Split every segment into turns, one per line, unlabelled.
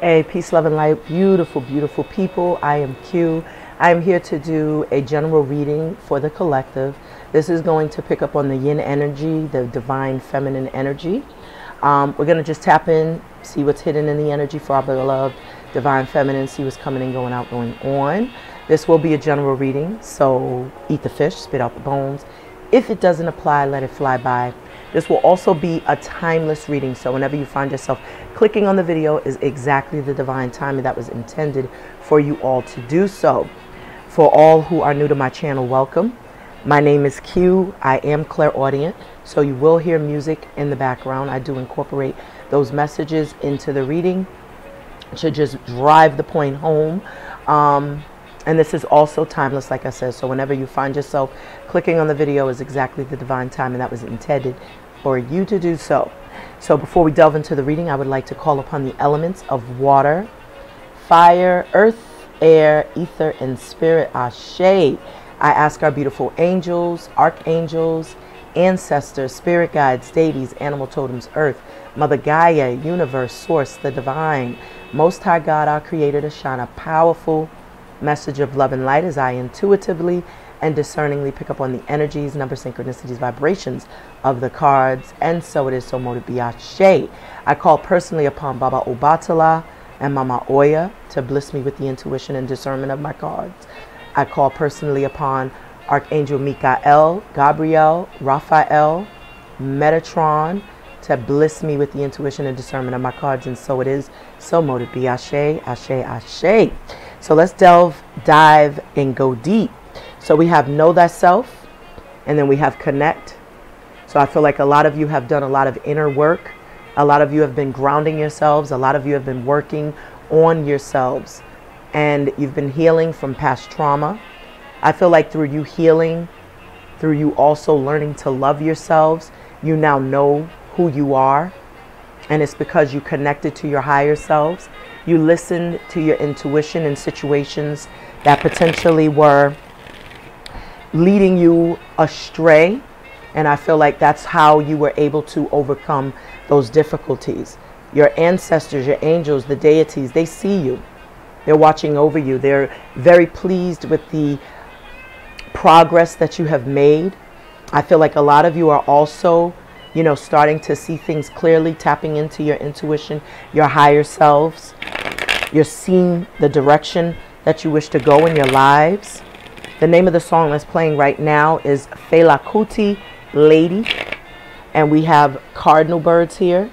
Hey, peace, love, and light. Beautiful, beautiful people. I am Q. I am here to do a general reading for the collective. This is going to pick up on the yin energy, the divine feminine energy. Um, we're going to just tap in, see what's hidden in the energy for our beloved divine feminine, see what's coming and going out, going on. This will be a general reading, so eat the fish, spit out the bones. If it doesn't apply, let it fly by. This will also be a timeless reading, so whenever you find yourself clicking on the video is exactly the divine timing that was intended for you all to do so. For all who are new to my channel, welcome. My name is Q. I am clairaudient, so you will hear music in the background. I do incorporate those messages into the reading to just drive the point home. Um, and this is also timeless, like I said. So whenever you find yourself clicking on the video is exactly the divine time and that was intended for you to do so. So before we delve into the reading, I would like to call upon the elements of water, fire, earth, air, ether, and spirit, Ashe. I ask our beautiful angels, archangels, ancestors, spirit guides, deities, animal totems, earth, Mother Gaia, universe, source, the divine, most high God, our creator, to shine a powerful message of love and light as I intuitively and discerningly pick up on the energies, number, synchronicities, vibrations of the cards. And so it is, so mote be Ashe. I call personally upon Baba Obatala and Mama Oya to bless me with the intuition and discernment of my cards. I call personally upon Archangel Michael, Gabriel, Raphael, Metatron to bless me with the intuition and discernment of my cards. And so it is, so mote it be Ashe, Ashe, Ashe. So let's delve, dive, and go deep. So we have know thyself, and then we have connect. So I feel like a lot of you have done a lot of inner work. A lot of you have been grounding yourselves. A lot of you have been working on yourselves. And you've been healing from past trauma. I feel like through you healing, through you also learning to love yourselves, you now know who you are. And it's because you connected to your higher selves. You listened to your intuition in situations that potentially were leading you astray. And I feel like that's how you were able to overcome those difficulties. Your ancestors, your angels, the deities, they see you. They're watching over you. They're very pleased with the progress that you have made. I feel like a lot of you are also, you know, starting to see things clearly, tapping into your intuition, your higher selves. You're seeing the direction that you wish to go in your lives. The name of the song that's playing right now is Fela Kuti Lady. And we have cardinal birds here.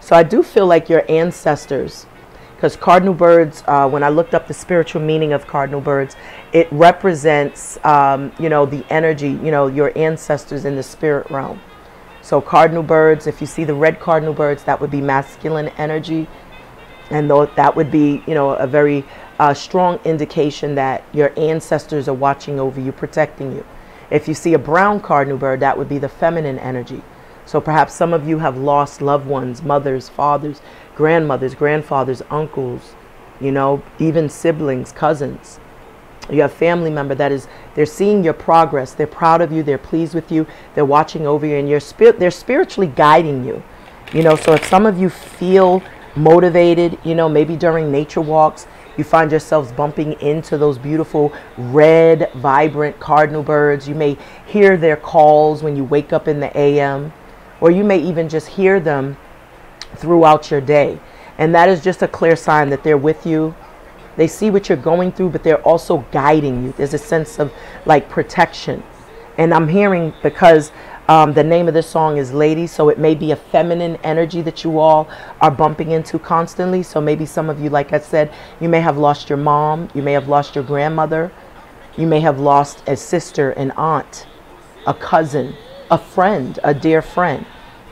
So I do feel like your ancestors, because cardinal birds, uh, when I looked up the spiritual meaning of cardinal birds, it represents, um, you know, the energy, you know, your ancestors in the spirit realm. So cardinal birds, if you see the red cardinal birds, that would be masculine energy. And that would be you know a very uh, strong indication that your ancestors are watching over you protecting you. If you see a brown cardinal bird that would be the feminine energy. So perhaps some of you have lost loved ones mothers fathers grandmothers grandfathers uncles you know even siblings cousins you have family member that is they're seeing your progress they're proud of you they're pleased with you they're watching over you and you're spirit they're spiritually guiding you you know so if some of you feel motivated, you know, maybe during nature walks, you find yourselves bumping into those beautiful red, vibrant cardinal birds. You may hear their calls when you wake up in the AM, or you may even just hear them throughout your day. And that is just a clear sign that they're with you. They see what you're going through, but they're also guiding you. There's a sense of like protection. And I'm hearing because um, the name of this song is Lady, so it may be a feminine energy that you all are bumping into constantly. So maybe some of you, like I said, you may have lost your mom, you may have lost your grandmother, you may have lost a sister, an aunt, a cousin, a friend, a dear friend,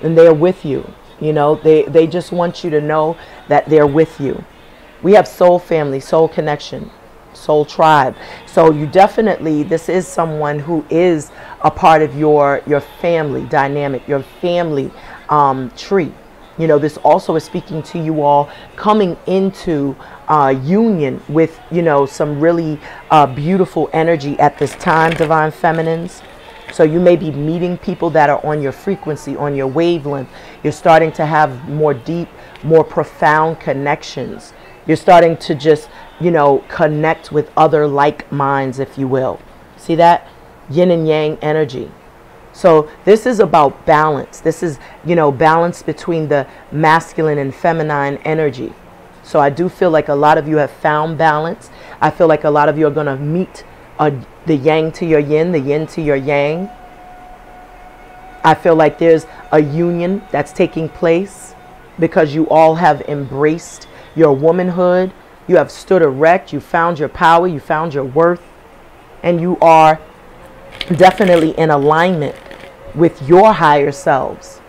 and they're with you. You know, they, they just want you to know that they're with you. We have soul family, soul connection soul tribe so you definitely this is someone who is a part of your your family dynamic your family um, tree you know this also is speaking to you all coming into uh, union with you know some really uh, beautiful energy at this time divine feminines So you may be meeting people that are on your frequency, on your wavelength. You're starting to have more deep, more profound connections. You're starting to just, you know, connect with other like minds, if you will. See that? Yin and yang energy. So this is about balance. This is, you know, balance between the masculine and feminine energy. So I do feel like a lot of you have found balance. I feel like a lot of you are going to meet a, the yang to your yin, the yin to your yang. I feel like there's a union that's taking place because you all have embraced your womanhood. You have stood erect. You found your power. You found your worth. And you are definitely in alignment with your higher selves.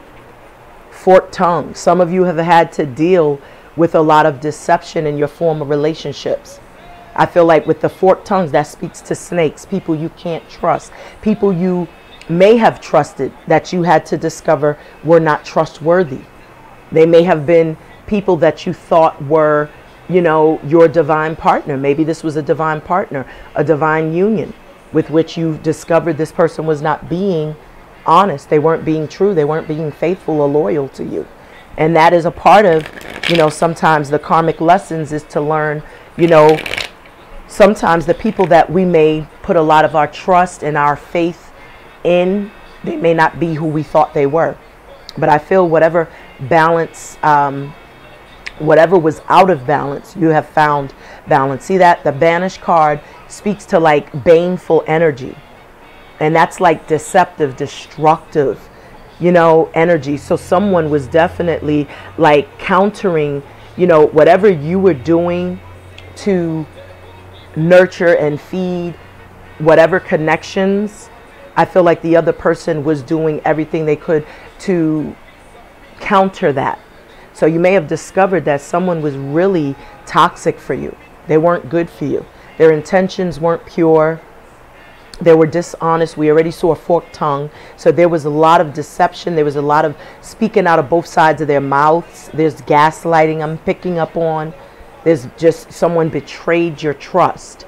Forked tongue. Some of you have had to deal with a lot of deception in your former relationships. I feel like with the forked tongues, that speaks to snakes, people you can't trust, people you may have trusted that you had to discover were not trustworthy. They may have been people that you thought were, you know, your divine partner. Maybe this was a divine partner, a divine union with which you discovered this person was not being honest. They weren't being true. They weren't being faithful or loyal to you. And that is a part of, you know, sometimes the karmic lessons is to learn, you know, sometimes the people that we may put a lot of our trust and our faith in, they may not be who we thought they were. But I feel whatever balance, um, whatever was out of balance, you have found balance. See that? The banished card speaks to like baneful energy. And that's like deceptive, destructive, you know, energy. So someone was definitely like countering, you know, whatever you were doing to nurture and feed whatever connections. I feel like the other person was doing everything they could to counter that. So you may have discovered that someone was really toxic for you. They weren't good for you. Their intentions weren't pure. They were dishonest. We already saw a forked tongue. So there was a lot of deception. There was a lot of speaking out of both sides of their mouths. There's gaslighting I'm picking up on. There's just someone betrayed your trust.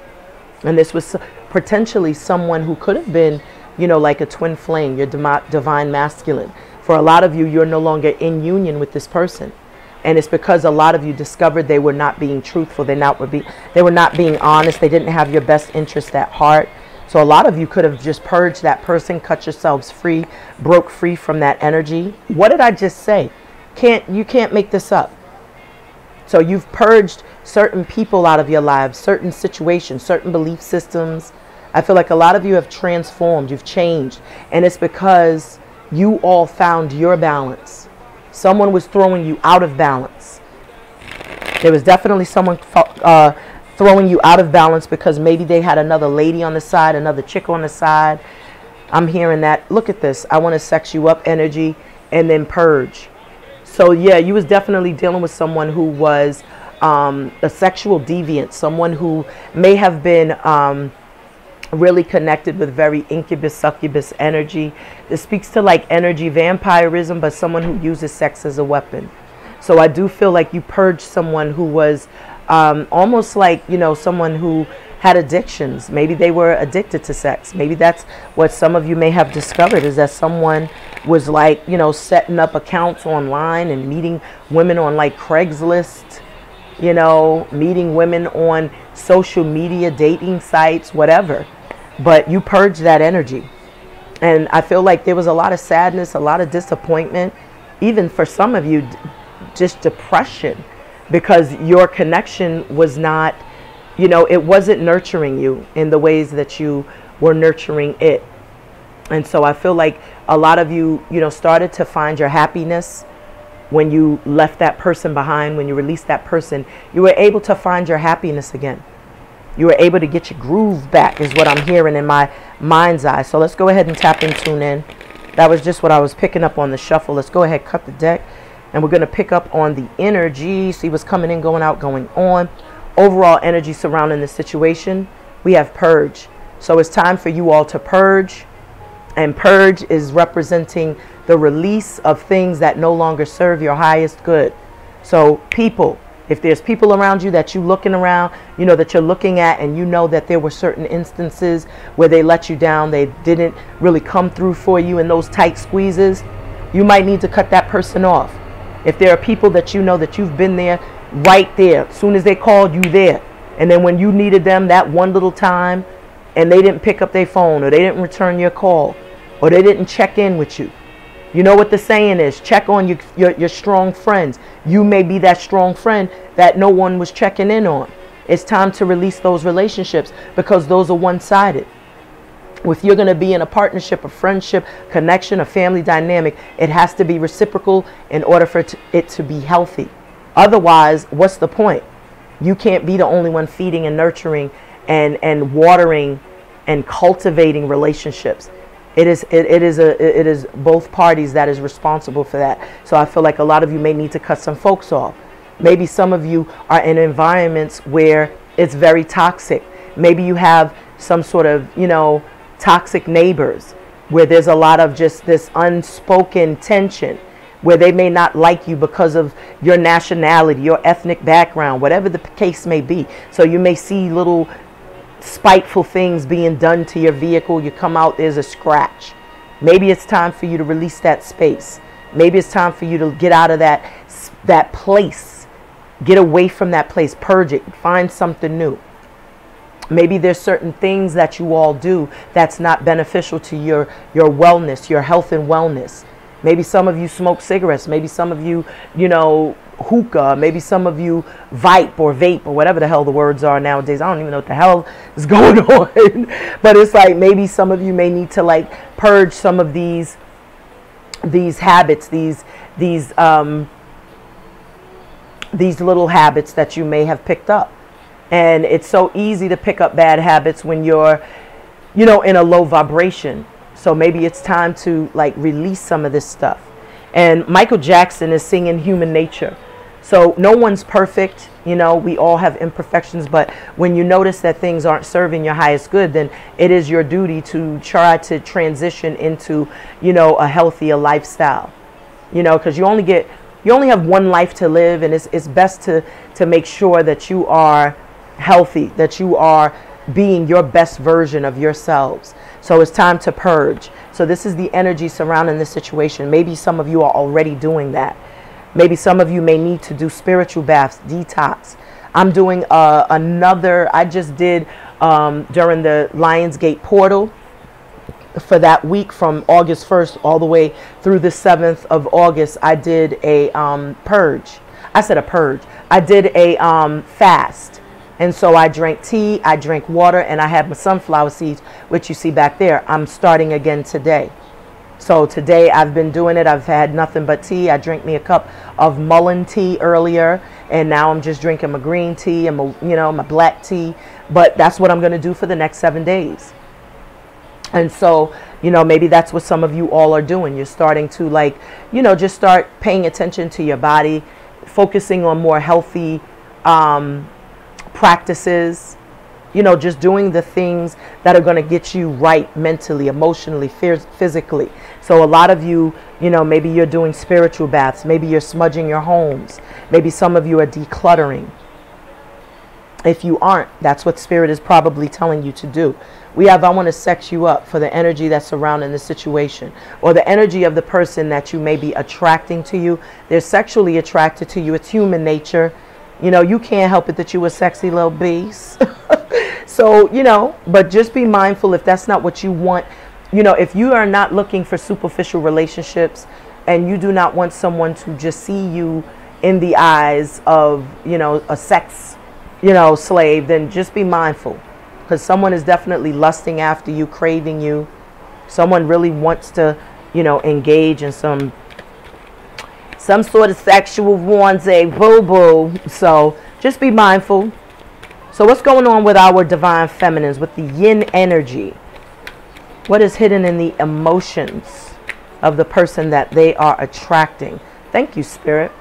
And this was potentially someone who could have been, you know, like a twin flame, your divine masculine. For a lot of you, you're no longer in union with this person. And it's because a lot of you discovered they were not being truthful. They not were be they were not being honest. They didn't have your best interest at heart. So a lot of you could have just purged that person cut yourselves free broke free from that energy. What did i just say? Can't you can't make this up. So you've purged certain people out of your lives certain situations certain belief systems. I feel like a lot of you have transformed. You've changed. And it's because you all found your balance Someone was throwing you out of balance. There was definitely someone uh, throwing you out of balance because maybe they had another lady on the side, another chick on the side. I'm hearing that. Look at this. I want to sex you up energy and then purge. So yeah, you was definitely dealing with someone who was um, a sexual deviant, someone who may have been um, really connected with very incubus succubus energy. This speaks to like energy vampirism but someone who uses sex as a weapon. So i do feel like you purged someone who was um, almost like you know someone who had addictions. Maybe they were addicted to sex. Maybe that's what some of you may have discovered is that someone was like you know setting up accounts online and meeting women on like craigslist you know meeting women on social media dating sites whatever but you purge that energy. And I feel like there was a lot of sadness, a lot of disappointment, even for some of you, just depression because your connection was not, you know, it wasn't nurturing you in the ways that you were nurturing it. And so I feel like a lot of you, you know, started to find your happiness when you left that person behind, when you released that person. You were able to find your happiness again you were able to get your groove back is what I'm hearing in my mind's eye. So let's go ahead and tap and tune in. That was just what I was picking up on the shuffle. Let's go ahead, cut the deck. And we're going to pick up on the energy. See what's coming in, going out, going on. Overall energy surrounding the situation. We have purge. So it's time for you all to purge. And purge is representing the release of things that no longer serve your highest good. So people, If there's people around you that you're looking around, you know that you're looking at and you know that there were certain instances where they let you down, they didn't really come through for you in those tight squeezes, you might need to cut that person off. If there are people that you know that you've been there right there, as soon as they called you there, and then when you needed them that one little time and they didn't pick up their phone or they didn't return your call or they didn't check in with you. You know what the saying is check on your, your, your strong friends. You may be that strong friend that no one was checking in on. It's time to release those relationships because those are one sided. If you're going to be in a partnership, a friendship, connection, a family dynamic, it has to be reciprocal in order for it to be healthy. Otherwise, what's the point? You can't be the only one feeding and nurturing and, and watering and cultivating relationships. It is it, it is a it is both parties that is responsible for that. So I feel like a lot of you may need to cut some folks off. Maybe some of you are in environments where it's very toxic. Maybe you have some sort of, you know, toxic neighbors where there's a lot of just this unspoken tension where they may not like you because of your nationality, your ethnic background, whatever the case may be. So you may see little spiteful things being done to your vehicle. You come out, there's a scratch. Maybe it's time for you to release that space. Maybe it's time for you to get out of that that place. Get away from that place, purge it, find something new. Maybe there's certain things that you all do that's not beneficial to your your wellness, your health and wellness. Maybe some of you smoke cigarettes. Maybe some of you, you know, hookah. Maybe some of you vipe or vape or whatever the hell the words are nowadays. I don't even know what the hell is going on. but it's like maybe some of you may need to like purge some of these these habits, these these um, these little habits that you may have picked up. And it's so easy to pick up bad habits when you're, you know, in a low vibration. So maybe it's time to like release some of this stuff. And Michael Jackson is singing Human Nature. So no one's perfect. You know, we all have imperfections, but when you notice that things aren't serving your highest good, then it is your duty to try to transition into, you know, a healthier lifestyle. You know, because you only get, you only have one life to live, and it's, it's best to, to make sure that you are healthy, that you are being your best version of yourselves. So it's time to purge. So this is the energy surrounding this situation. Maybe some of you are already doing that. Maybe some of you may need to do spiritual baths, detox. I'm doing uh, another, I just did um, during the Lionsgate portal for that week from August 1st all the way through the 7th of August. I did a um, purge. I said a purge. I did a um, fast and so I drank tea, I drank water, and I had my sunflower seeds, which you see back there. I'm starting again today. So today I've been doing it. I've had nothing but tea. I drank me a cup of mullein tea earlier, and now I'm just drinking my green tea and my, you know, my black tea. But that's what I'm going to do for the next seven days. And so, you know, maybe that's what some of you all are doing. You're starting to like, you know, just start paying attention to your body, focusing on more healthy um, practices, you know, just doing the things that are going to get you right mentally, emotionally, physically. So a lot of you, you know, maybe you're doing spiritual baths, maybe you're smudging your homes, maybe some of you are decluttering. If you aren't, that's what spirit is probably telling you to do. We have, I want to sex you up for the energy that's surrounding the situation or the energy of the person that you may be attracting to you. They're sexually attracted to you. It's human nature. You know, you can't help it that you a sexy little beast. so, you know, but just be mindful if that's not what you want. You know, if you are not looking for superficial relationships and you do not want someone to just see you in the eyes of, you know, a sex, you know, slave, then just be mindful. Because someone is definitely lusting after you, craving you. Someone really wants to, you know, engage in some some sort of sexual rendezvous. Boo boo. So just be mindful. So what's going on with our divine feminines, with the yin energy? What is hidden in the emotions of the person that they are attracting? Thank you, Spirit.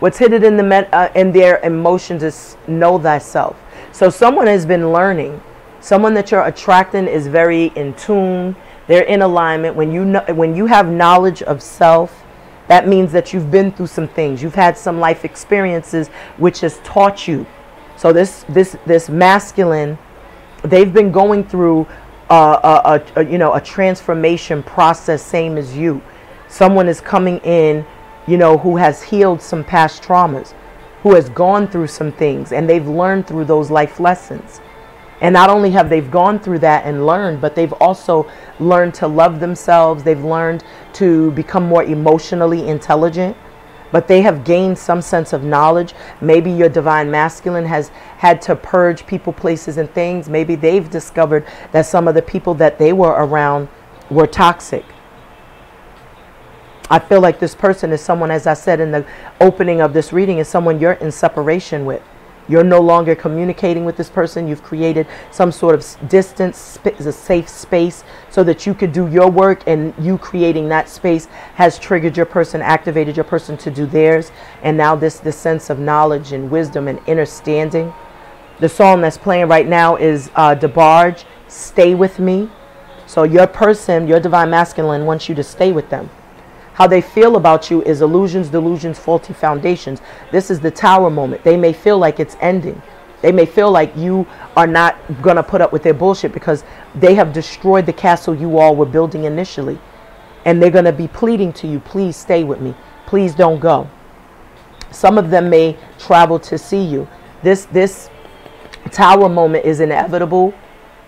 What's hidden in the uh, in their emotions is know thyself. So someone has been learning. Someone that you're attracting is very in tune. They're in alignment. When you know, when you have knowledge of self, That means that you've been through some things. You've had some life experiences which has taught you. So this this this masculine, they've been going through uh, a, a, a, you know a transformation process, same as you. Someone is coming in, you know, who has healed some past traumas, who has gone through some things, and they've learned through those life lessons. And not only have they gone through that and learned, but they've also learned to love themselves. They've learned to become more emotionally intelligent. But they have gained some sense of knowledge. Maybe your divine masculine has had to purge people, places, and things. Maybe they've discovered that some of the people that they were around were toxic. I feel like this person is someone, as I said in the opening of this reading, is someone you're in separation with. You're no longer communicating with this person. You've created some sort of distance, a safe space so that you could do your work and you creating that space has triggered your person, activated your person to do theirs. And now this, this sense of knowledge and wisdom and understanding. The song that's playing right now is uh, DeBarge, Stay With Me. So your person, your divine masculine wants you to stay with them. How they feel about you is illusions, delusions, faulty foundations. This is the tower moment. They may feel like it's ending. They may feel like you are not going to put up with their bullshit because they have destroyed the castle you all were building initially. And they're going to be pleading to you, please stay with me. Please don't go. Some of them may travel to see you. This, this tower moment is inevitable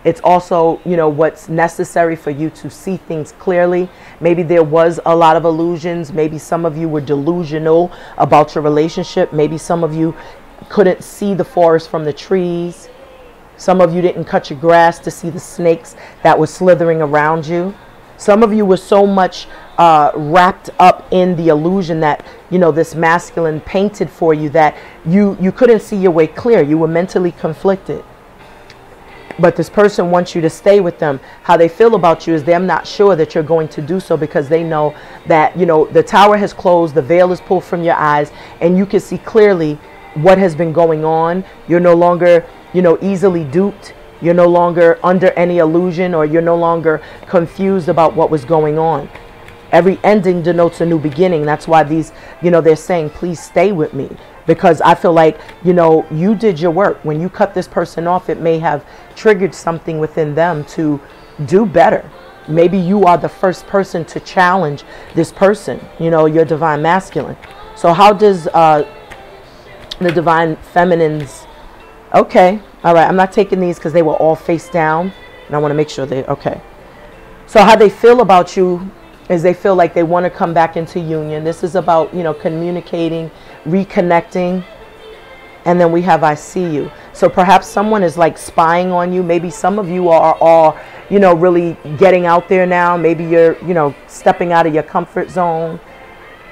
it's also, you know, what's necessary for you to see things clearly. Maybe there was a lot of illusions. Maybe some of you were delusional about your relationship. Maybe some of you couldn't see the forest from the trees. Some of you didn't cut your grass to see the snakes that were slithering around you. Some of you were so much uh, wrapped up in the illusion that you know this masculine painted for you that you you couldn't see your way clear. You were mentally conflicted but this person wants you to stay with them. How they feel about you is they're not sure that you're going to do so because they know that, you know, the tower has closed, the veil is pulled from your eyes, and you can see clearly what has been going on. You're no longer, you know, easily duped. You're no longer under any illusion or you're no longer confused about what was going on. Every ending denotes a new beginning. That's why these, you know, they're saying, please stay with me because I feel like, you know, you did your work. When you cut this person off, it may have triggered something within them to do better. Maybe you are the first person to challenge this person, you know, your divine masculine. So, how does uh, the divine feminines? Okay, all right, I'm not taking these because they were all face down, and I want to make sure they okay. So, how they feel about you is they feel like they want to come back into union. This is about, you know, communicating, reconnecting. And then we have I see you. So perhaps someone is like spying on you. Maybe some of you are all, you know, really getting out there now. Maybe you're, you know, stepping out of your comfort zone.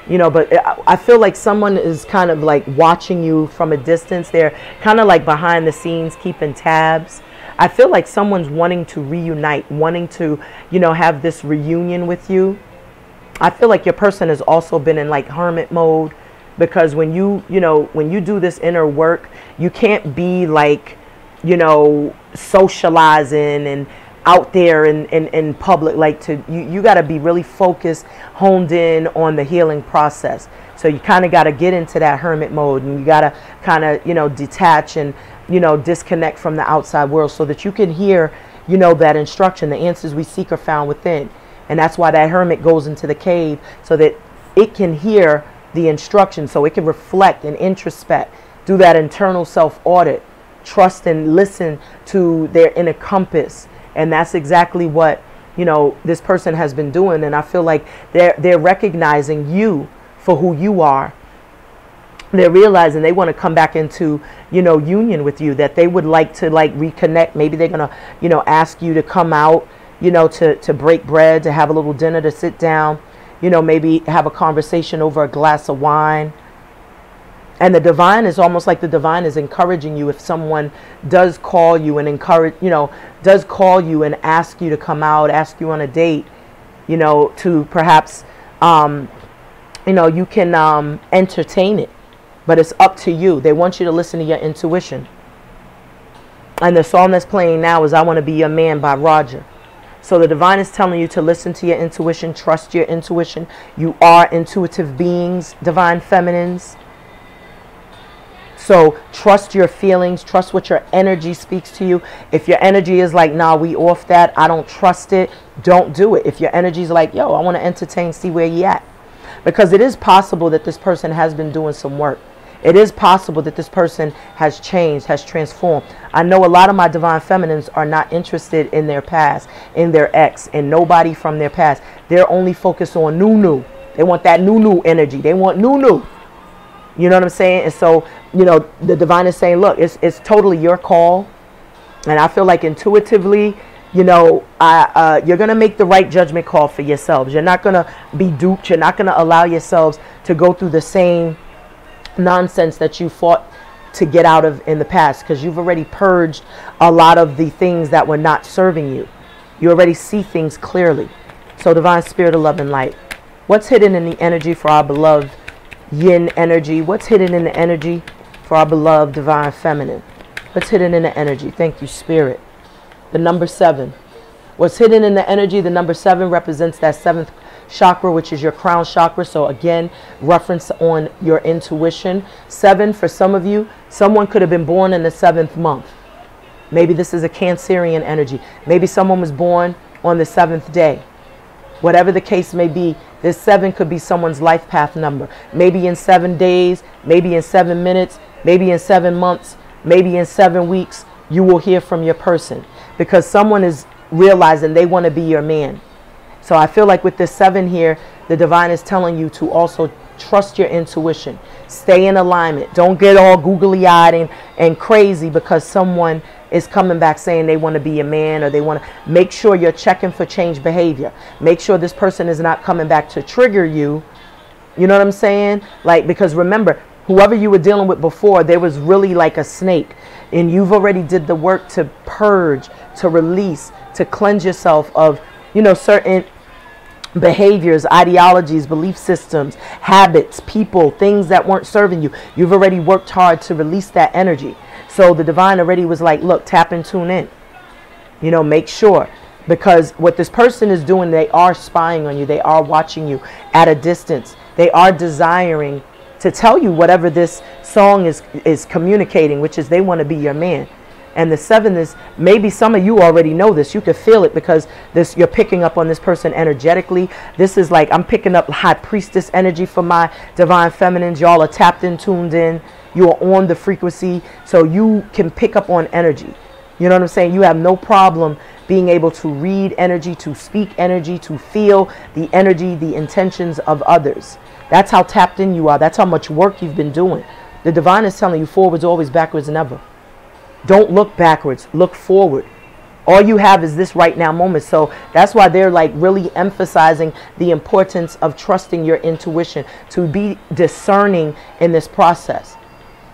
You know, but uh, I feel like someone is kind of like watching you from a distance. They're kind of like behind the scenes, keeping tabs. I feel like someone's wanting to reunite, wanting to, you know, have this reunion with you. I feel like your person has also been in like hermit mode because when you, you know, when you do this inner work, you can't be like, you know, socializing and out there in, in, in public. Like to you, you got to be really focused honed in on the healing process. So you kind of got to get into that hermit mode and you got to kind of you know detach and you know disconnect from the outside world so that you can hear you know that instruction. The answers we seek are found within. And that's why that hermit goes into the cave so that it can hear the instruction, so it can reflect and introspect, do that internal self audit, trust and listen to their inner compass. And that's exactly what, you know, this person has been doing. And I feel like they're, they're recognizing you for who you are. They're realizing they want to come back into, you know, union with you, that they would like to like reconnect. Maybe they're going to, you know, ask you to come out you know, to, to break bread, to have a little dinner, to sit down, you know, maybe have a conversation over a glass of wine. And the divine is almost like the divine is encouraging you if someone does call you and encourage, you know, does call you and ask you to come out, ask you on a date, you know, to perhaps, um, you know, you can um, entertain it, but it's up to you. They want you to listen to your intuition. And the song that's playing now is I Want to Be Your Man by Roger. So the divine is telling you to listen to your intuition, trust your intuition. You are intuitive beings, divine feminines. So trust your feelings, trust what your energy speaks to you. If your energy is like, nah, we off that, I don't trust it, don't do it. If your energy is like, yo, I want to entertain, see where you at. Because it is possible that this person has been doing some work. It is possible that this person has changed, has transformed. I know a lot of my divine feminines are not interested in their past, in their ex, and nobody from their past. They're only focused on new, new. They want that new, new energy. They want new, new. You know what I'm saying? And so, you know, the divine is saying, look, it's, it's totally your call. And I feel like intuitively, you know, uh, uh, you're going to make the right judgment call for yourselves. You're not going to be duped. You're not going to allow yourselves to go through the same nonsense that you fought to get out of in the past because you've already purged a lot of the things that were not serving you. You already see things clearly. So, divine spirit of love and light. What's hidden in the energy for our beloved yin energy? What's hidden in the energy for our beloved divine feminine? What's hidden in the energy? Thank you, spirit. The number seven. What's hidden in the energy? The number seven represents that seventh chakra, which is your crown chakra. So again, reference on your intuition. Seven, for some of you, someone could have been born in the seventh month. Maybe this is a Cancerian energy. Maybe someone was born on the seventh day. Whatever the case may be, this seven could be someone's life path number. Maybe in seven days, maybe in seven minutes, maybe in seven months, maybe in seven weeks, you will hear from your person because someone is realizing they want to be your man. So I feel like with this seven here, the divine is telling you to also trust your intuition. Stay in alignment. Don't get all googly eyed and, and crazy because someone is coming back saying they want to be a man or they want to make sure you're checking for change behavior. Make sure this person is not coming back to trigger you. You know what I'm saying? Like, because remember, whoever you were dealing with before, there was really like a snake. And you've already did the work to purge, to release, to cleanse yourself of, you know, certain behaviors, ideologies, belief systems, habits, people, things that weren't serving you. You've already worked hard to release that energy. So the divine already was like, look, tap and tune in. You know, make sure. Because what this person is doing, they are spying on you. They are watching you at a distance. They are desiring to tell you whatever this song is, is communicating, which is they want to be your man. And the seven is maybe some of you already know this. You could feel it because this you're picking up on this person energetically. This is like I'm picking up high priestess energy for my divine feminines. Y'all are tapped in, tuned in. You are on the frequency, so you can pick up on energy. You know what I'm saying? You have no problem being able to read energy, to speak energy, to feel the energy, the intentions of others. That's how tapped in you are. That's how much work you've been doing. The divine is telling you forwards always, backwards never. Don't look backwards, look forward. All you have is this right now moment. So that's why they're like really emphasizing the importance of trusting your intuition to be discerning in this process.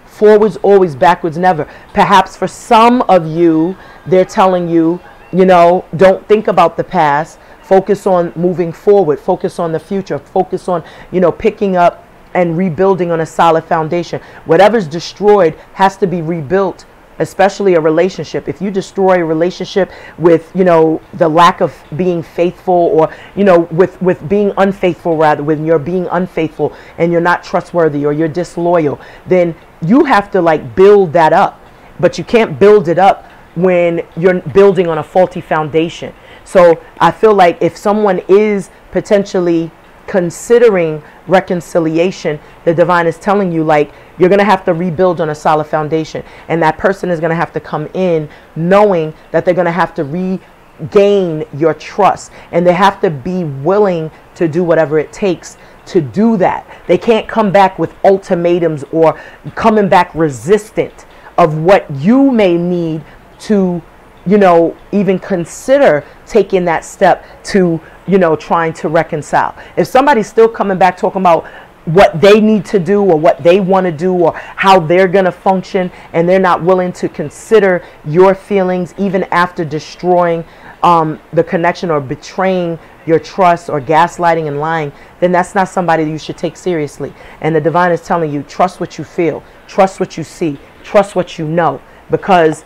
Forwards always, backwards never. Perhaps for some of you, they're telling you, you know, don't think about the past. Focus on moving forward. Focus on the future. Focus on, you know, picking up and rebuilding on a solid foundation. Whatever's destroyed has to be rebuilt especially a relationship. If you destroy a relationship with you know the lack of being faithful or you know with with being unfaithful rather when you're being unfaithful and you're not trustworthy or you're disloyal then you have to like build that up. But you can't build it up when you're building on a faulty foundation. So i feel like if someone is potentially considering reconciliation, the divine is telling you, like, you're going to have to rebuild on a solid foundation. And that person is going to have to come in knowing that they're going to have to regain your trust. And they have to be willing to do whatever it takes to do that. They can't come back with ultimatums or coming back resistant of what you may need to you know, even consider taking that step to, you know, trying to reconcile. If somebody's still coming back talking about what they need to do or what they want to do or how they're going to function and they're not willing to consider your feelings even after destroying um, the connection or betraying your trust or gaslighting and lying, then that's not somebody you should take seriously. And the divine is telling you, trust what you feel, trust what you see, trust what you know, because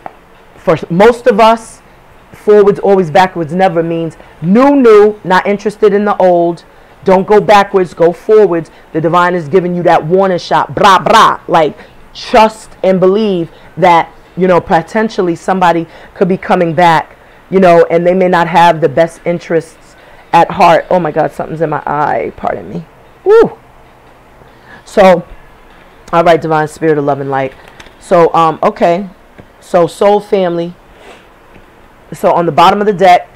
for most of us, forwards, always backwards, never means new, new, not interested in the old. Don't go backwards, go forwards. The divine is giving you that warning shot, brah, brah. Like, trust and believe that, you know, potentially somebody could be coming back, you know, and they may not have the best interests at heart. Oh my God, something's in my eye. Pardon me. Woo. So, all right, divine spirit of love and light. So, um, okay. So, soul family. So, on the bottom of the deck,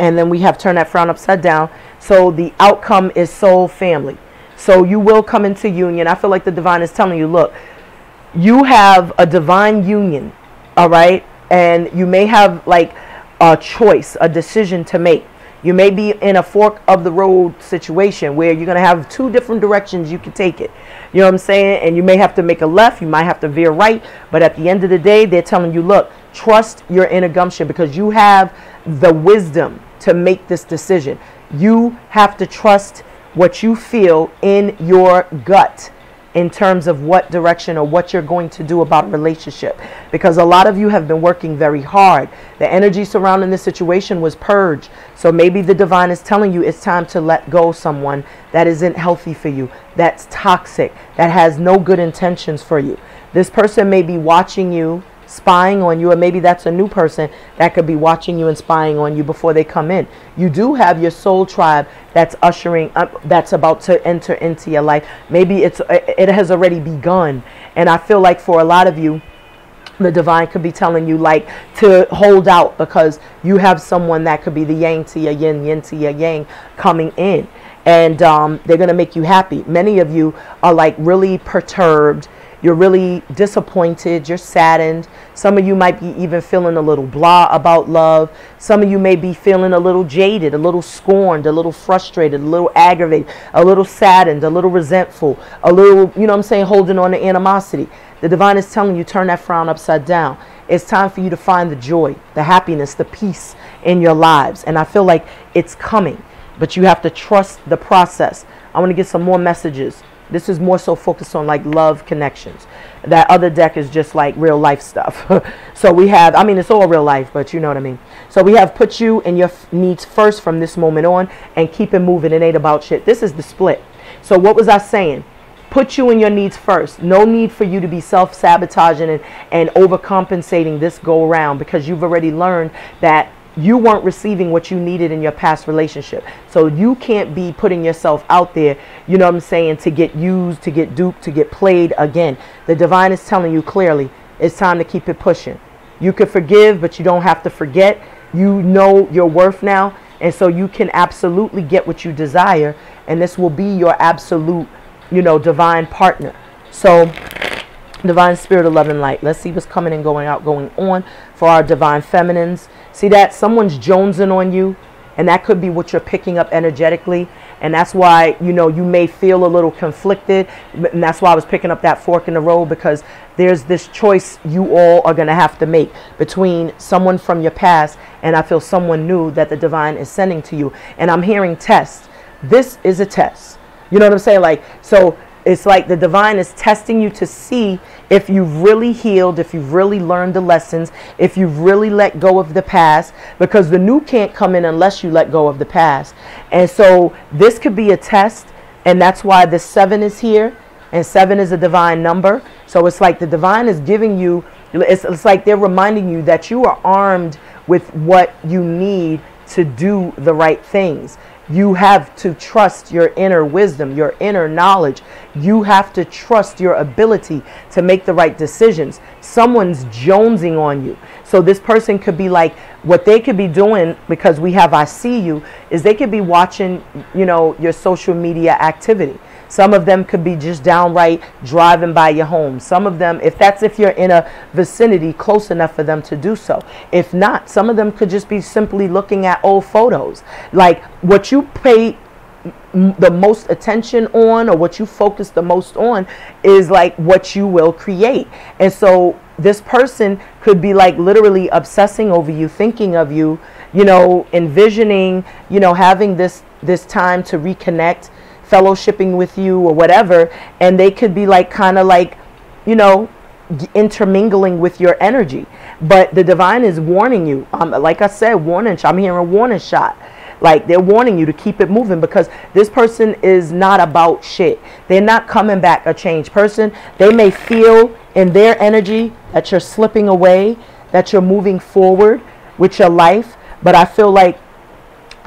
and then we have turned that frown upside down. So, the outcome is soul family. So, you will come into union. I feel like the divine is telling you, look, you have a divine union, all right? And you may have like a choice, a decision to make. You may be in a fork of the road situation where you're going to have two different directions you can take it. You know what I'm saying? And you may have to make a left, you might have to veer right, but at the end of the day, they're telling you, look, trust your inner gumption because you have the wisdom to make this decision. You have to trust what you feel in your gut in terms of what direction or what you're going to do about a relationship. Because a lot of you have been working very hard. The energy surrounding this situation was purged so maybe the divine is telling you it's time to let go someone that isn't healthy for you that's toxic that has no good intentions for you. This person may be watching you spying on you, or maybe that's a new person that could be watching you and spying on you before they come in. You do have your soul tribe that's ushering up, that's about to enter into your life. Maybe it's it has already begun, and I feel like for a lot of you. The divine could be telling you like to hold out because you have someone that could be the yang to your yin, yin to your yang coming in and um, they're going to make you happy. Many of you are like really perturbed you're really disappointed, you're saddened. Some of you might be even feeling a little blah about love. Some of you may be feeling a little jaded, a little scorned, a little frustrated, a little aggravated, a little saddened, a little resentful, a little, you know I'm saying, holding on to animosity. The divine is telling you turn that frown upside down. It's time for you to find the joy, the happiness, the peace in your lives. And I feel like it's coming, but you have to trust the process. I want to get some more messages this is more so focused on like love connections. That other deck is just like real life stuff. so we have, I mean, it's all real life, but you know what I mean. So we have put you and your needs first from this moment on and keep it moving. It ain't about shit. This is the split. So what was I saying? Put you and your needs first. No need for you to be self sabotaging and, and overcompensating this go around because you've already learned that you weren't receiving what you needed in your past relationship. So you can't be putting yourself out there, you know what I'm saying, to get used, to get duped, to get played again. The divine is telling you clearly it's time to keep it pushing. You could forgive, but you don't have to forget. You know your worth now. And so you can absolutely get what you desire. And this will be your absolute, you know, divine partner. So divine spirit of love and light. Let's see what's coming and going out, going on for our divine feminines. See that? Someone's jonesing on you, and that could be what you're picking up energetically. And that's why, you know, you may feel a little conflicted. And that's why I was picking up that fork in the road because there's this choice you all are going to have to make between someone from your past and I feel someone new that the divine is sending to you. And I'm hearing tests This is a test. You know what I'm saying? Like, so it's like the divine is testing you to see if you've really healed, if you've really learned the lessons, if you've really let go of the past, because the new can't come in unless you let go of the past. And so this could be a test, and that's why the seven is here, and seven is a divine number. So it's like the divine is giving you, it's, it's like they're reminding you that you are armed with what you need to do the right things. You have to trust your inner wisdom, your inner knowledge. You have to trust your ability to make the right decisions. Someone's jonesing on you. So this person could be like, what they could be doing because we have I see you is they could be watching, you know, your social media activity. Some of them could be just downright driving by your home. Some of them, if that's if you're in a vicinity close enough for them to do so. If not, some of them could just be simply looking at old photos. Like what you pay the most attention on or what you focus the most on is like what you will create. And so this person could be like literally obsessing over you, thinking of you, you know, envisioning, you know, having this this time to reconnect fellowshipping with you or whatever and they could be like kind of like you know intermingling with your energy. But the divine is warning you. Um, like I said, warning. shot. I'm hearing a warning shot. Like they're warning you to keep it moving because this person is not about shit. They're not coming back a changed person. They may feel in their energy that you're slipping away, that you're moving forward with your life. But I feel like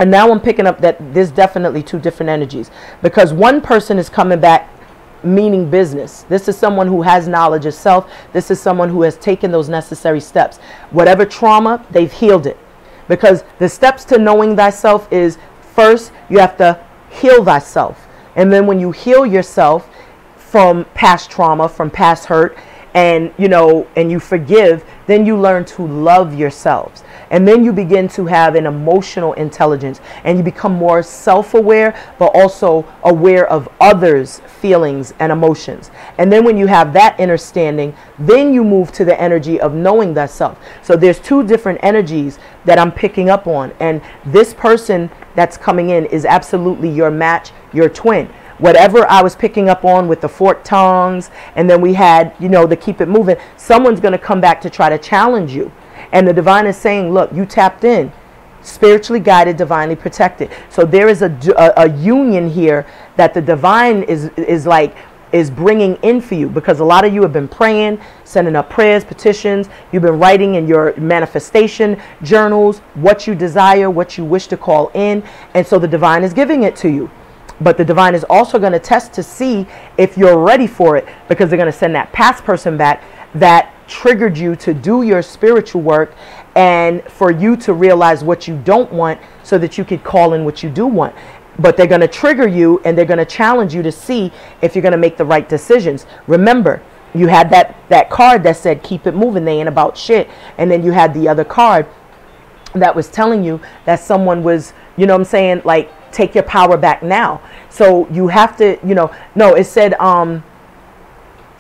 and now I'm picking up that there's definitely two different energies because one person is coming back meaning business. This is someone who has knowledge of self. This is someone who has taken those necessary steps. Whatever trauma, they've healed it. Because the steps to knowing thyself is first, you have to heal thyself. And then when you heal yourself from past trauma, from past hurt, and you know and you forgive then you learn to love yourselves. And then you begin to have an emotional intelligence and you become more self-aware but also aware of others feelings and emotions. And then when you have that understanding then you move to the energy of knowing that self. So there's two different energies that i'm picking up on and this person that's coming in is absolutely your match your twin whatever I was picking up on with the forked tongues, and then we had, you know, the keep it moving, someone's going to come back to try to challenge you. And the divine is saying, look, you tapped in, spiritually guided, divinely protected. So there is a, a, a union here that the divine is, is like, is bringing in for you because a lot of you have been praying, sending up prayers, petitions. You've been writing in your manifestation journals what you desire, what you wish to call in. And so the divine is giving it to you. But the divine is also going to test to see if you're ready for it because they're going to send that past person back that triggered you to do your spiritual work and for you to realize what you don't want so that you could call in what you do want. But they're going to trigger you and they're going to challenge you to see if you're going to make the right decisions. Remember, you had that, that card that said, keep it moving, they ain't about shit. And then you had the other card that was telling you that someone was, you know what I'm saying, like take your power back now. So you have to, you know, no, it said um,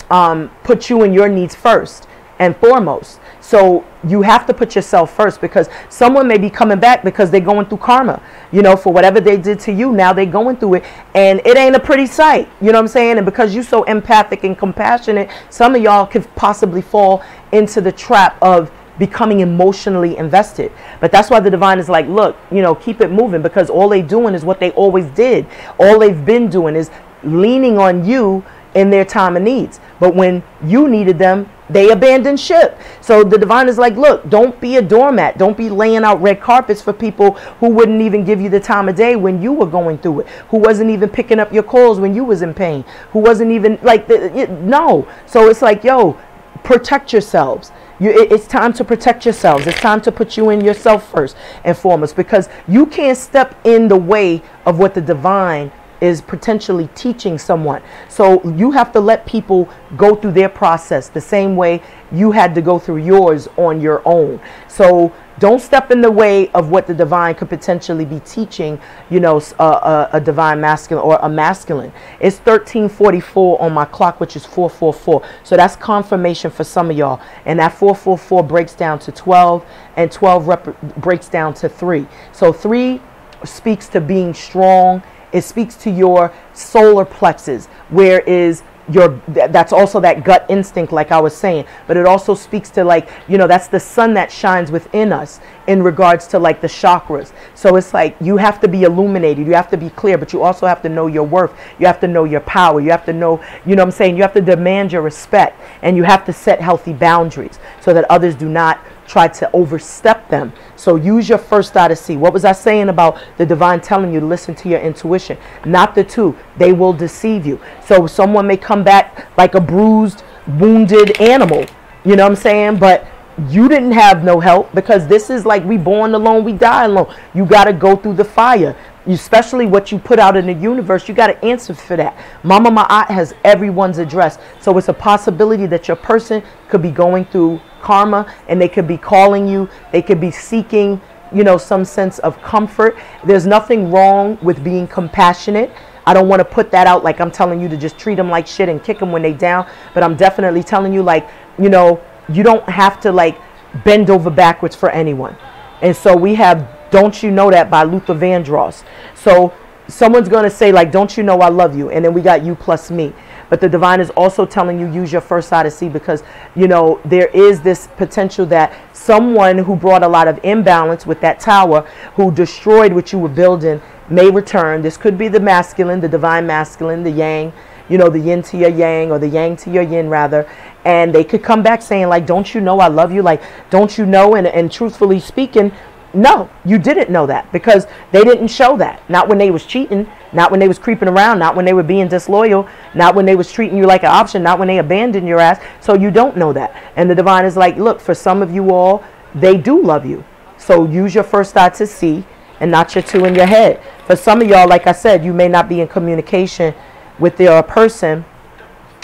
um, put you and your needs first and foremost. So you have to put yourself first because someone may be coming back because they're going through karma, you know, for whatever they did to you. Now they're going through it and it ain't a pretty sight, you know what I'm saying? And because you're so empathic and compassionate, some of y'all could possibly fall into the trap of becoming emotionally invested. But that's why the divine is like, look, you know, keep it moving because all they doing is what they always did. All they've been doing is leaning on you in their time of needs. But when you needed them, they abandoned ship. So the divine is like, look, don't be a doormat. Don't be laying out red carpets for people who wouldn't even give you the time of day when you were going through it, who wasn't even picking up your calls when you was in pain, who wasn't even like, the, no. So it's like, yo, protect yourselves. You, it, it's time to protect yourselves. It's time to put you in yourself first and foremost because you can't step in the way of what the divine is potentially teaching someone. So you have to let people go through their process the same way you had to go through yours on your own. So don't step in the way of what the divine could potentially be teaching, you know, a, a, uh, uh, a divine masculine or a masculine. It's 1344 on my clock, which is 444. So that's confirmation for some of y'all. And that 444 breaks down to 12, and 12 breaks down to 3. So 3 speaks to being strong. It speaks to your solar plexus, where is your that's also that gut instinct like i was saying. But it also speaks to like you know that's the sun that shines within us in regards to like the chakras. So it's like you have to be illuminated. You have to be clear but you also have to know your worth. You have to know your power. You have to know you know i'm saying? You have to demand your respect and you have to set healthy boundaries so that others do not try to overstep them. So use your first eye to see. What was I saying about the divine telling you to listen to your intuition? Not the two. They will deceive you. So someone may come back like a bruised, wounded animal. You know what I'm saying? But you didn't have no help because this is like we born alone, we die alone. You got to go through the fire. Especially what you put out in the universe, you got to answer for that. Mama Ma'at has everyone's address. So it's a possibility that your person could be going through karma and they could be calling you, they could be seeking, you know, some sense of comfort. There's nothing wrong with being compassionate. I don't want to put that out like I'm telling you to just treat them like shit and kick them when they down, but I'm definitely telling you like, you know, you don't have to like bend over backwards for anyone. And so we have Don't You Know That by Luther Vandross. So someone's going to say like, don't you know I love you? And then we got you plus me. But the divine is also telling you use your first eye to see because, you know, there is this potential that someone who brought a lot of imbalance with that tower, who destroyed what you were building, may return. This could be the masculine, the divine masculine, the yang, you know, the yin to your yang or the yang to your yin rather. And they could come back saying, like, don't you know I love you? Like, don't you know? And, and truthfully speaking, no, you didn't know that because they didn't show that. Not when they was cheating, not when they was creeping around, not when they were being disloyal, not when they was treating you like an option, not when they abandoned your ass. So you don't know that. And the divine is like, look, for some of you all, they do love you. So use your first eye to see and not your two in your head. For some of y'all, like I said, you may not be in communication with their uh, person.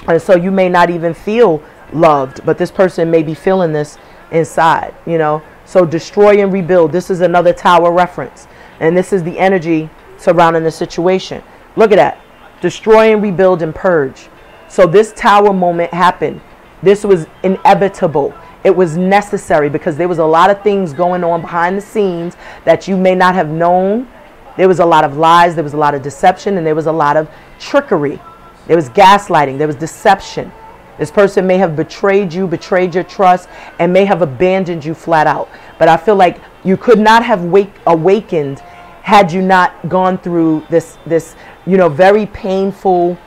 And so you may not even feel loved, but this person may be feeling this inside, you know. So destroy and rebuild. This is another tower reference. And this is the energy surrounding the situation. Look at that. Destroy and rebuild and purge. So this tower moment happened. This was inevitable. It was necessary because there was a lot of things going on behind the scenes that you may not have known. There was a lot of lies, there was a lot of deception, and there was a lot of trickery. There was gaslighting, there was deception. This person may have betrayed you, betrayed your trust, and may have abandoned you flat out. But I feel like you could not have wake, awakened had you not gone through this, this, you know, very painful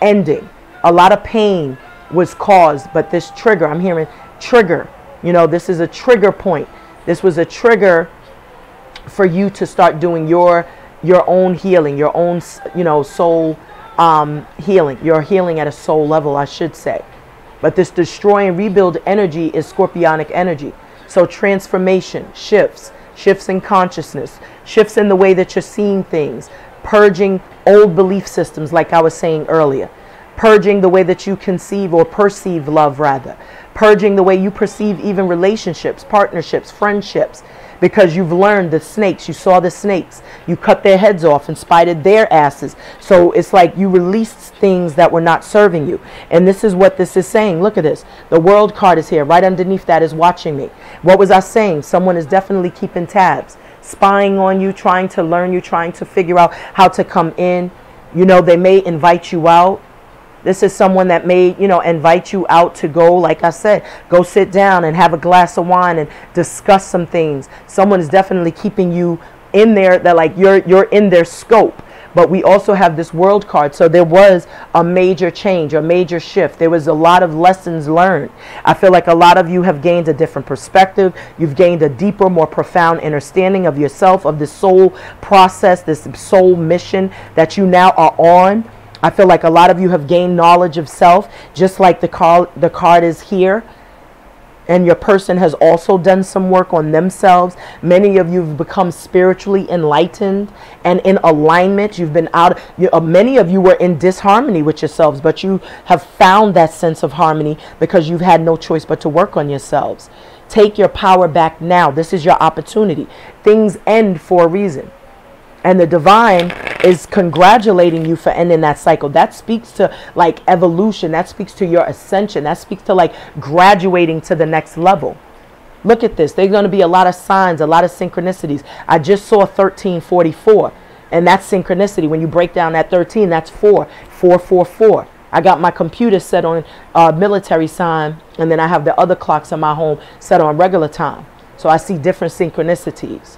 ending. A lot of pain was caused, but this trigger, I'm hearing trigger. You know, this is a trigger point. This was a trigger for you to start doing your your own healing, your own, you know, soul um, healing. Your healing at a soul level, I should say. But this destroy and rebuild energy is scorpionic energy. So transformation, shifts, shifts in consciousness, shifts in the way that you're seeing things, purging old belief systems, like I was saying earlier, purging the way that you conceive or perceive love, rather, purging the way you perceive even relationships, partnerships, friendships, because you've learned the snakes. You saw the snakes. You cut their heads off and spited their asses. So it's like you released things that were not serving you. And this is what this is saying. Look at this. The world card is here. Right underneath that is watching me. What was I saying? Someone is definitely keeping tabs, spying on you, trying to learn you, trying to figure out how to come in. You know, they may invite you out this is someone that may, you know, invite you out to go, like I said, go sit down and have a glass of wine and discuss some things. Someone is definitely keeping you in there that like you're you're in their scope but we also have this world card. So there was a major change, a major shift. There was a lot of lessons learned. I feel like a lot of you have gained a different perspective. You've gained a deeper, more profound understanding of yourself, of this soul process, this soul mission that you now are on. I feel like a lot of you have gained knowledge of self, just like the card, the card is here. And your person has also done some work on themselves. Many of you have become spiritually enlightened and in alignment. You've been out, you, uh, many of you were in disharmony with yourselves, but you have found that sense of harmony because you've had no choice but to work on yourselves. Take your power back now. This is your opportunity. Things end for a reason and the divine is congratulating you for ending that cycle. That speaks to like evolution. That speaks to your ascension. That speaks to like graduating to the next level. Look at this. There's going to be a lot of signs a lot of synchronicities. I just saw 1344 and that's synchronicity. When you break down that 13 that's 4 444 I got my computer set on uh, military time, and then I have the other clocks in my home set on regular time. So I see different synchronicities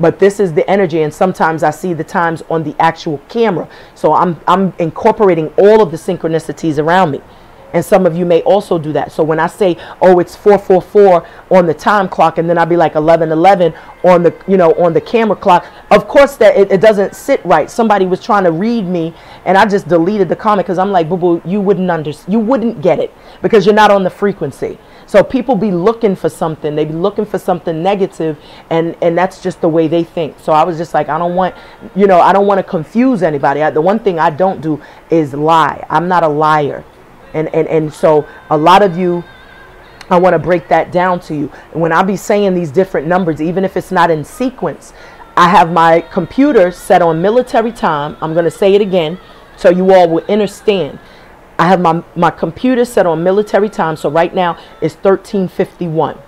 but this is the energy and sometimes i see the times on the actual camera. So i'm i'm incorporating all of the synchronicities around me. And some of you may also do that. So when i say oh it's 444 on the time clock and then i'll be like 1111 on the you know on the camera clock of course that it, it doesn't sit right. Somebody was trying to read me and i just deleted the comment because i'm like boo boo you wouldn't understand you wouldn't get it because you're not on the frequency so people be looking for something. They be looking for something negative, and and that's just the way they think. So I was just like, I don't want, you know, I don't want to confuse anybody. I, the one thing I don't do is lie. I'm not a liar, and and and so a lot of you. I want to break that down to you. When I be saying these different numbers, even if it's not in sequence, I have my computer set on military time. I'm going to say it again so you all will understand. I have my, my computer set on military time. So right now it's 1351.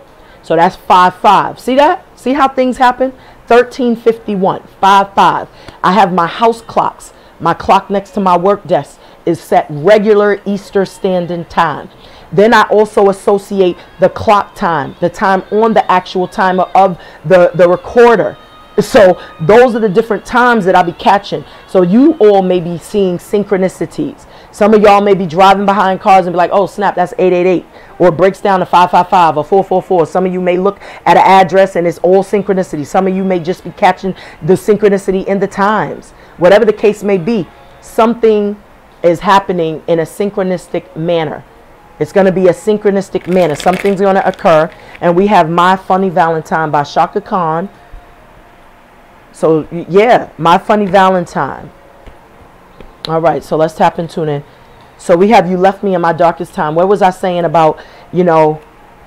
So that's 5 5. See that? See how things happen? 1351, 5 5. I have my house clocks, my clock next to my work desk is set regular Easter standing time. Then I also associate the clock time, the time on the actual timer of the, the recorder. So those are the different times that I'll be catching. So you all may be seeing synchronicities. Some of y'all may be driving behind cars and be like, oh, snap, that's 888. Or it breaks down to 555 or 444. Some of you may look at an address and it's all synchronicity. Some of you may just be catching the synchronicity in the times. Whatever the case may be, something is happening in a synchronistic manner. It's going to be a synchronistic manner. Something's going to occur. And we have My Funny Valentine by Chaka Khan. So, yeah, My Funny Valentine. All right, so let's tap into it. So we have You Left Me in My Darkest Time. What was I saying about, you know,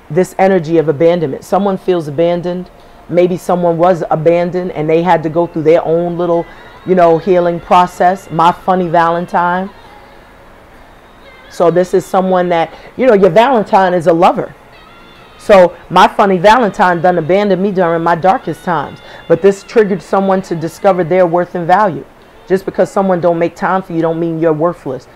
this energy of abandonment? Someone feels abandoned. Maybe someone was abandoned and they had to go through their own little, you know, healing process. My Funny Valentine. So this is someone that, you know, your Valentine is a lover. So my funny Valentine done abandoned me during my darkest times. But this triggered someone to discover their worth and value. Just because someone don't make time for you don't mean you're worthless.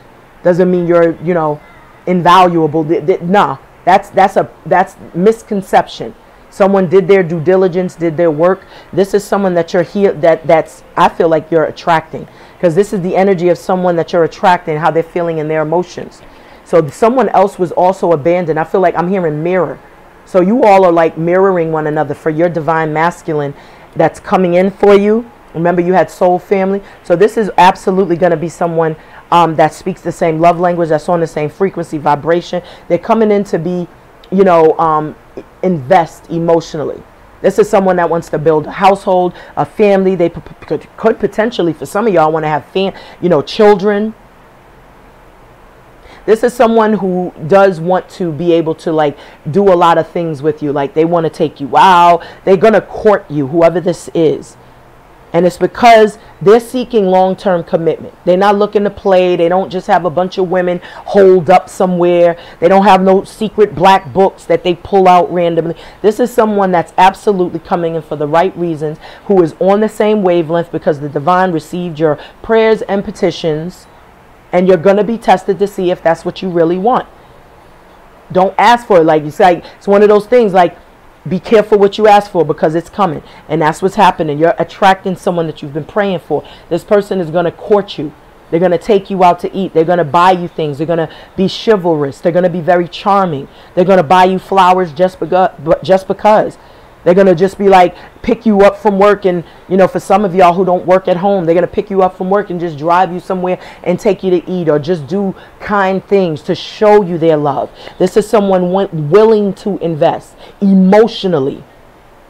Doesn't mean you're, you know, invaluable. Nah, that's that's a that's misconception. Someone did their due diligence, did their work. This is someone that you're here that that's I feel like you're attracting because this is the energy of someone that you're attracting, how they're feeling in their emotions. So someone else was also abandoned. I feel like I'm hearing mirror. So you all are like mirroring one another for your divine masculine that's coming in for you. Remember, you had soul family. So this is absolutely going to be someone um, that speaks the same love language, that's on the same frequency, vibration. They're coming in to be, you know, um, invest emotionally. This is someone that wants to build a household, a family. They could, could potentially, for some of y'all, want to have fam, you know, children. This is someone who does want to be able to like do a lot of things with you. Like they want to take you out. They're gonna court you, whoever this is. And it's because they're seeking long term commitment. They're not looking to play. They don't just have a bunch of women holed up somewhere. They don't have no secret black books that they pull out randomly. This is someone that's absolutely coming in for the right reasons, who is on the same wavelength because the divine received your prayers and petitions. And you're going to be tested to see if that's what you really want. Don't ask for it. Like, it's like, it's one of those things like, be careful what you ask for because it's coming. And that's what's happening. You're attracting someone that you've been praying for. This person is going to court you. They're going to take you out to eat. They're going to buy you things. They're going to be chivalrous. They're going to be very charming. They're going to buy you flowers just because. Just because. They're going to just be like, pick you up from work. And, you know, for some of y'all who don't work at home, they're going to pick you up from work and just drive you somewhere and take you to eat or just do kind things to show you their love. This is someone willing to invest emotionally.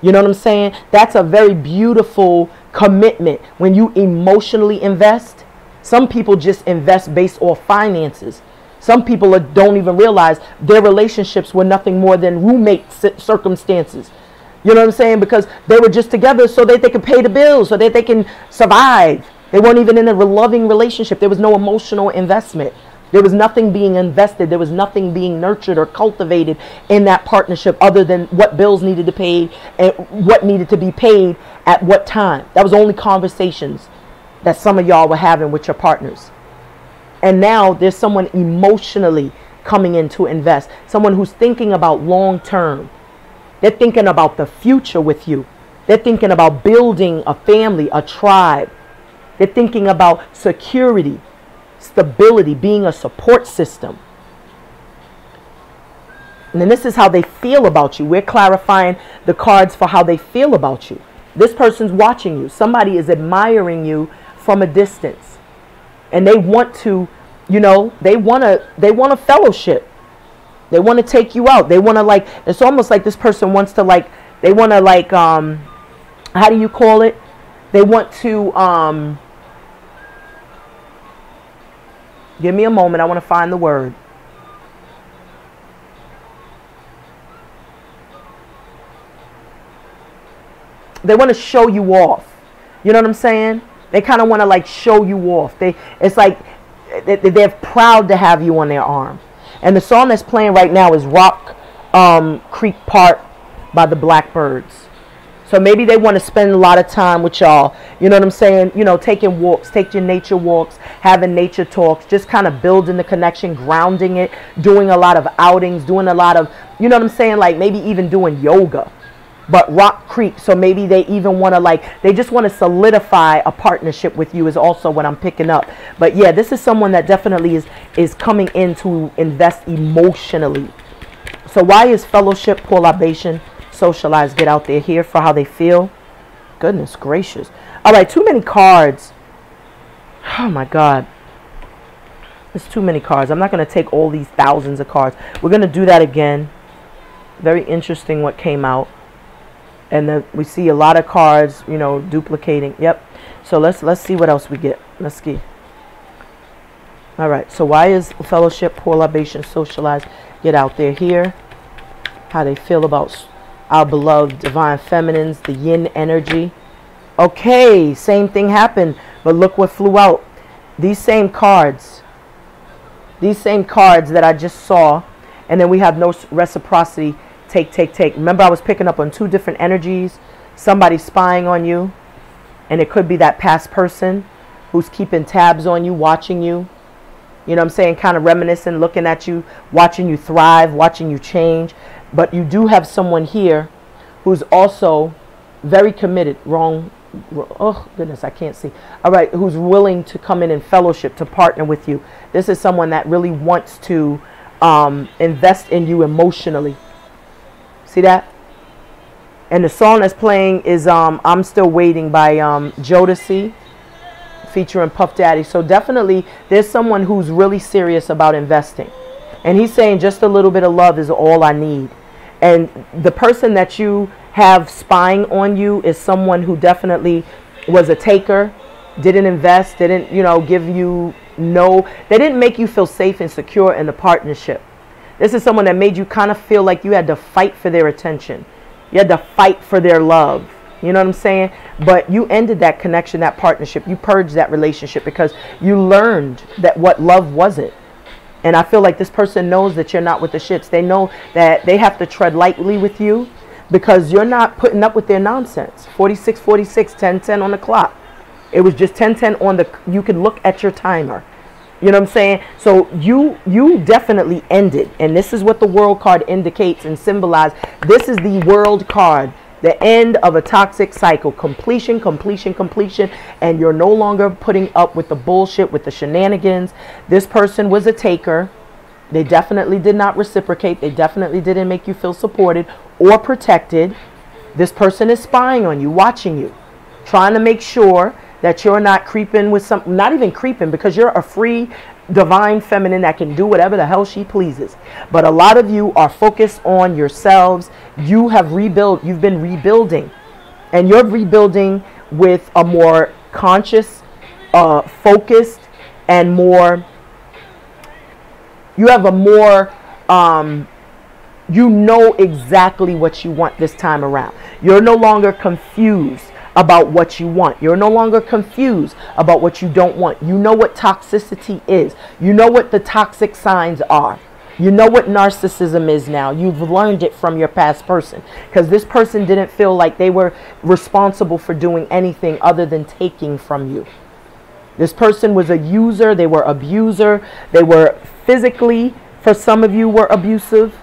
You know what I'm saying? That's a very beautiful commitment when you emotionally invest. Some people just invest based off finances. Some people don't even realize their relationships were nothing more than roommate circumstances. You know what I'm saying? Because they were just together so that they could pay the bills, so that they can survive. They weren't even in a loving relationship. There was no emotional investment. There was nothing being invested. There was nothing being nurtured or cultivated in that partnership other than what bills needed to pay and what needed to be paid at what time. That was only conversations that some of y'all were having with your partners. And now there's someone emotionally coming in to invest, someone who's thinking about long term they're thinking about the future with you. They're thinking about building a family, a tribe. They're thinking about security, stability, being a support system. And then this is how they feel about you. We're clarifying the cards for how they feel about you. This person's watching you. Somebody is admiring you from a distance. And they want to, you know, they want to they want a fellowship. They want to take you out. They want to like, it's almost like this person wants to like, they want to like, um, how do you call it? They want to, um, give me a moment. I want to find the word. They want to show you off. You know what I'm saying? They kind of want to like show you off. They, it's like they're proud to have you on their arm. And the song that's playing right now is Rock um, Creek Park by the Blackbyrds. So maybe they want to spend a lot of time with y'all. You know what I'm saying? You know, taking walks, taking nature walks, having nature talks, just kind of building the connection, grounding it, doing a lot of outings, doing a lot of, you know what I'm saying? Like maybe even doing yoga. But Rock Creek, so maybe they even want to like, they just want to solidify a partnership with you is also what I'm picking up. But yeah, this is someone that definitely is is coming in to invest emotionally. So why is fellowship, poor libation, socialize, get out there here for how they feel? Goodness gracious. All right, too many cards. Oh my God. It's too many cards. I'm not going to take all these thousands of cards. We're going to do that again. Very interesting what came out. And then we see a lot of cards, you know, duplicating. Yep. So let's let's see what else we get. Let's see. All right. So why is fellowship, poor libation, socialized get out there here? How they feel about our beloved divine feminines, the yin energy. Okay, same thing happened, but look what flew out. These same cards, these same cards that I just saw, and then we have no reciprocity. Take, take, take. Remember, I was picking up on two different energies. Somebody spying on you, and it could be that past person who's keeping tabs on you, watching you. You know I'm saying? Kind of reminiscing, looking at you, watching you thrive, watching you change. But you do have someone here who's also very committed. Wrong. Oh, goodness, I can't see. All right, who's willing to come in and fellowship, to partner with you. This is someone that really wants to um, invest in you emotionally. See that? And the song that's playing is um, I'm Still Waiting by um, Jodeci featuring Puff Daddy. So definitely there's someone who's really serious about investing. And he's saying just a little bit of love is all I need. And the person that you have spying on you is someone who definitely was a taker, didn't invest, didn't, you know, give you no, they didn't make you feel safe and secure in the partnership. This is someone that made you kind of feel like you had to fight for their attention. You had to fight for their love. You know what I'm saying? But you ended that connection, that partnership. You purged that relationship because you learned that what love wasn't. And I feel like this person knows that you're not with the shits. They know that they have to tread lightly with you because you're not putting up with their nonsense. 46, 46, 10, 10 on the clock. It was just 10, 10 on the, you can look at your timer. You know what I'm saying? So you you definitely ended, and this is what the world card indicates and symbolizes. This is the world card the end of a toxic cycle. Completion completion completion and you're no longer putting up with the bullshit with the shenanigans. This person was a taker. They definitely did not reciprocate. They definitely didn't make you feel supported or protected. This person is spying on you watching you trying to make sure that you're not creeping with some not even creeping because you're a free divine feminine that can do whatever the hell she pleases. But a lot of you are focused on yourselves. You have rebuilt, you've been rebuilding. And you're rebuilding with a more conscious, uh, focused, and more, you have a more, um, you know exactly what you want this time around. You're no longer confused about what you want. You're no longer confused about what you don't want. You know what toxicity is. You know what the toxic signs are. You know what narcissism is now. You've learned it from your past person because this person didn't feel like they were responsible for doing anything other than taking from you. This person was a user, they were abuser, they were physically, for some of you, were abusive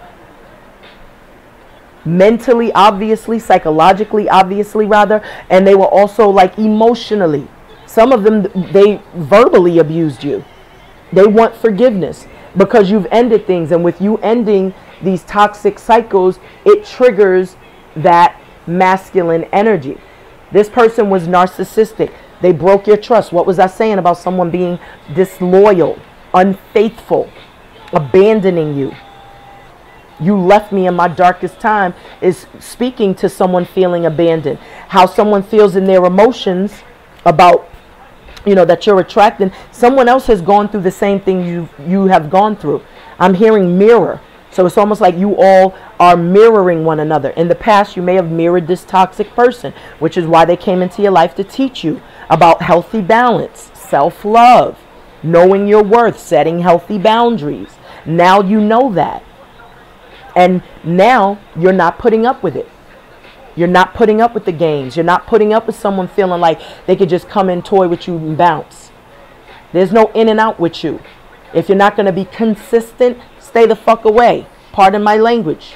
mentally obviously psychologically obviously rather and they were also like emotionally. Some of them they verbally abused you. They want forgiveness because you've ended things and with you ending these toxic cycles it triggers that masculine energy. This person was narcissistic. They broke your trust. What was i saying about someone being disloyal unfaithful abandoning you you left me in my darkest time is speaking to someone feeling abandoned. How someone feels in their emotions about you know that you're attracting. Someone else has gone through the same thing you you have gone through. I'm hearing mirror. So it's almost like you all are mirroring one another. In the past you may have mirrored this toxic person which is why they came into your life to teach you about healthy balance self-love knowing your worth setting healthy boundaries. Now you know that and now you're not putting up with it. You're not putting up with the games. You're not putting up with someone feeling like they could just come and toy with you and bounce. There's no in and out with you. If you're not going to be consistent, stay the fuck away. Pardon my language.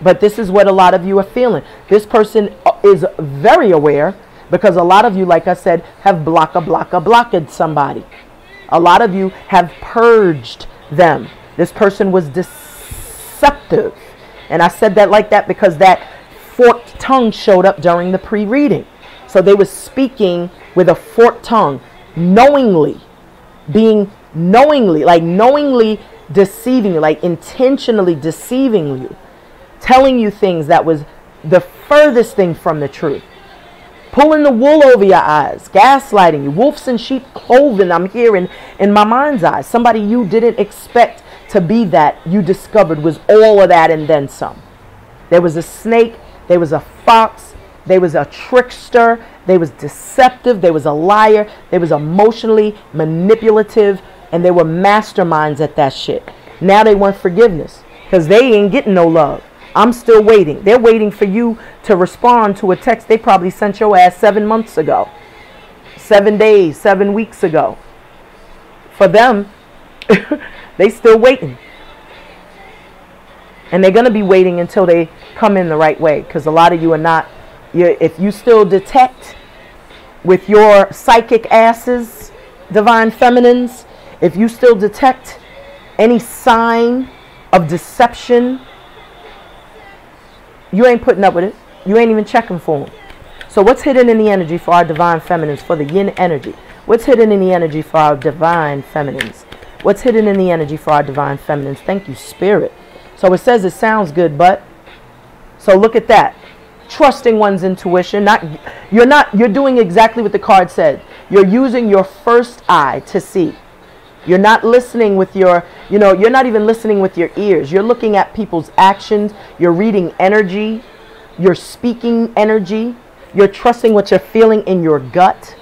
But this is what a lot of you are feeling. This person uh, is very aware because a lot of you, like I said, have blocka, blocka, blocked somebody. A lot of you have purged them. This person was deceptive. And I said that like that because that forked tongue showed up during the pre reading. So they were speaking with a forked tongue, knowingly, being knowingly, like knowingly deceiving you, like intentionally deceiving you, telling you things that was the furthest thing from the truth. Pulling the wool over your eyes, gaslighting you, wolves and sheep clothing. I'm hearing in my mind's eye. Somebody you didn't expect to be that you discovered was all of that and then some. There was a snake, there was a fox, there was a trickster, there was deceptive, there was a liar, there was emotionally manipulative, and they were masterminds at that shit. Now they want forgiveness because they ain't getting no love. I'm still waiting. They're waiting for you to respond to a text they probably sent your ass seven months ago, seven days, seven weeks ago. For them, they still waiting. And they're going to be waiting until they come in the right way because a lot of you are not. if you still detect with your psychic asses, divine feminines, if you still detect any sign of deception, you ain't putting up with it. You ain't even checking for them. So what's hidden in the energy for our divine feminines, for the yin energy? What's hidden in the energy for our divine feminines? What's hidden in the energy for our divine feminines? Thank you, spirit. So it says it sounds good, but so look at that. Trusting one's intuition. Not you're not you're doing exactly what the card said. You're using your first eye to see. You're not listening with your, you know, you're not even listening with your ears. You're looking at people's actions. You're reading energy. You're speaking energy. You're trusting what you're feeling in your gut.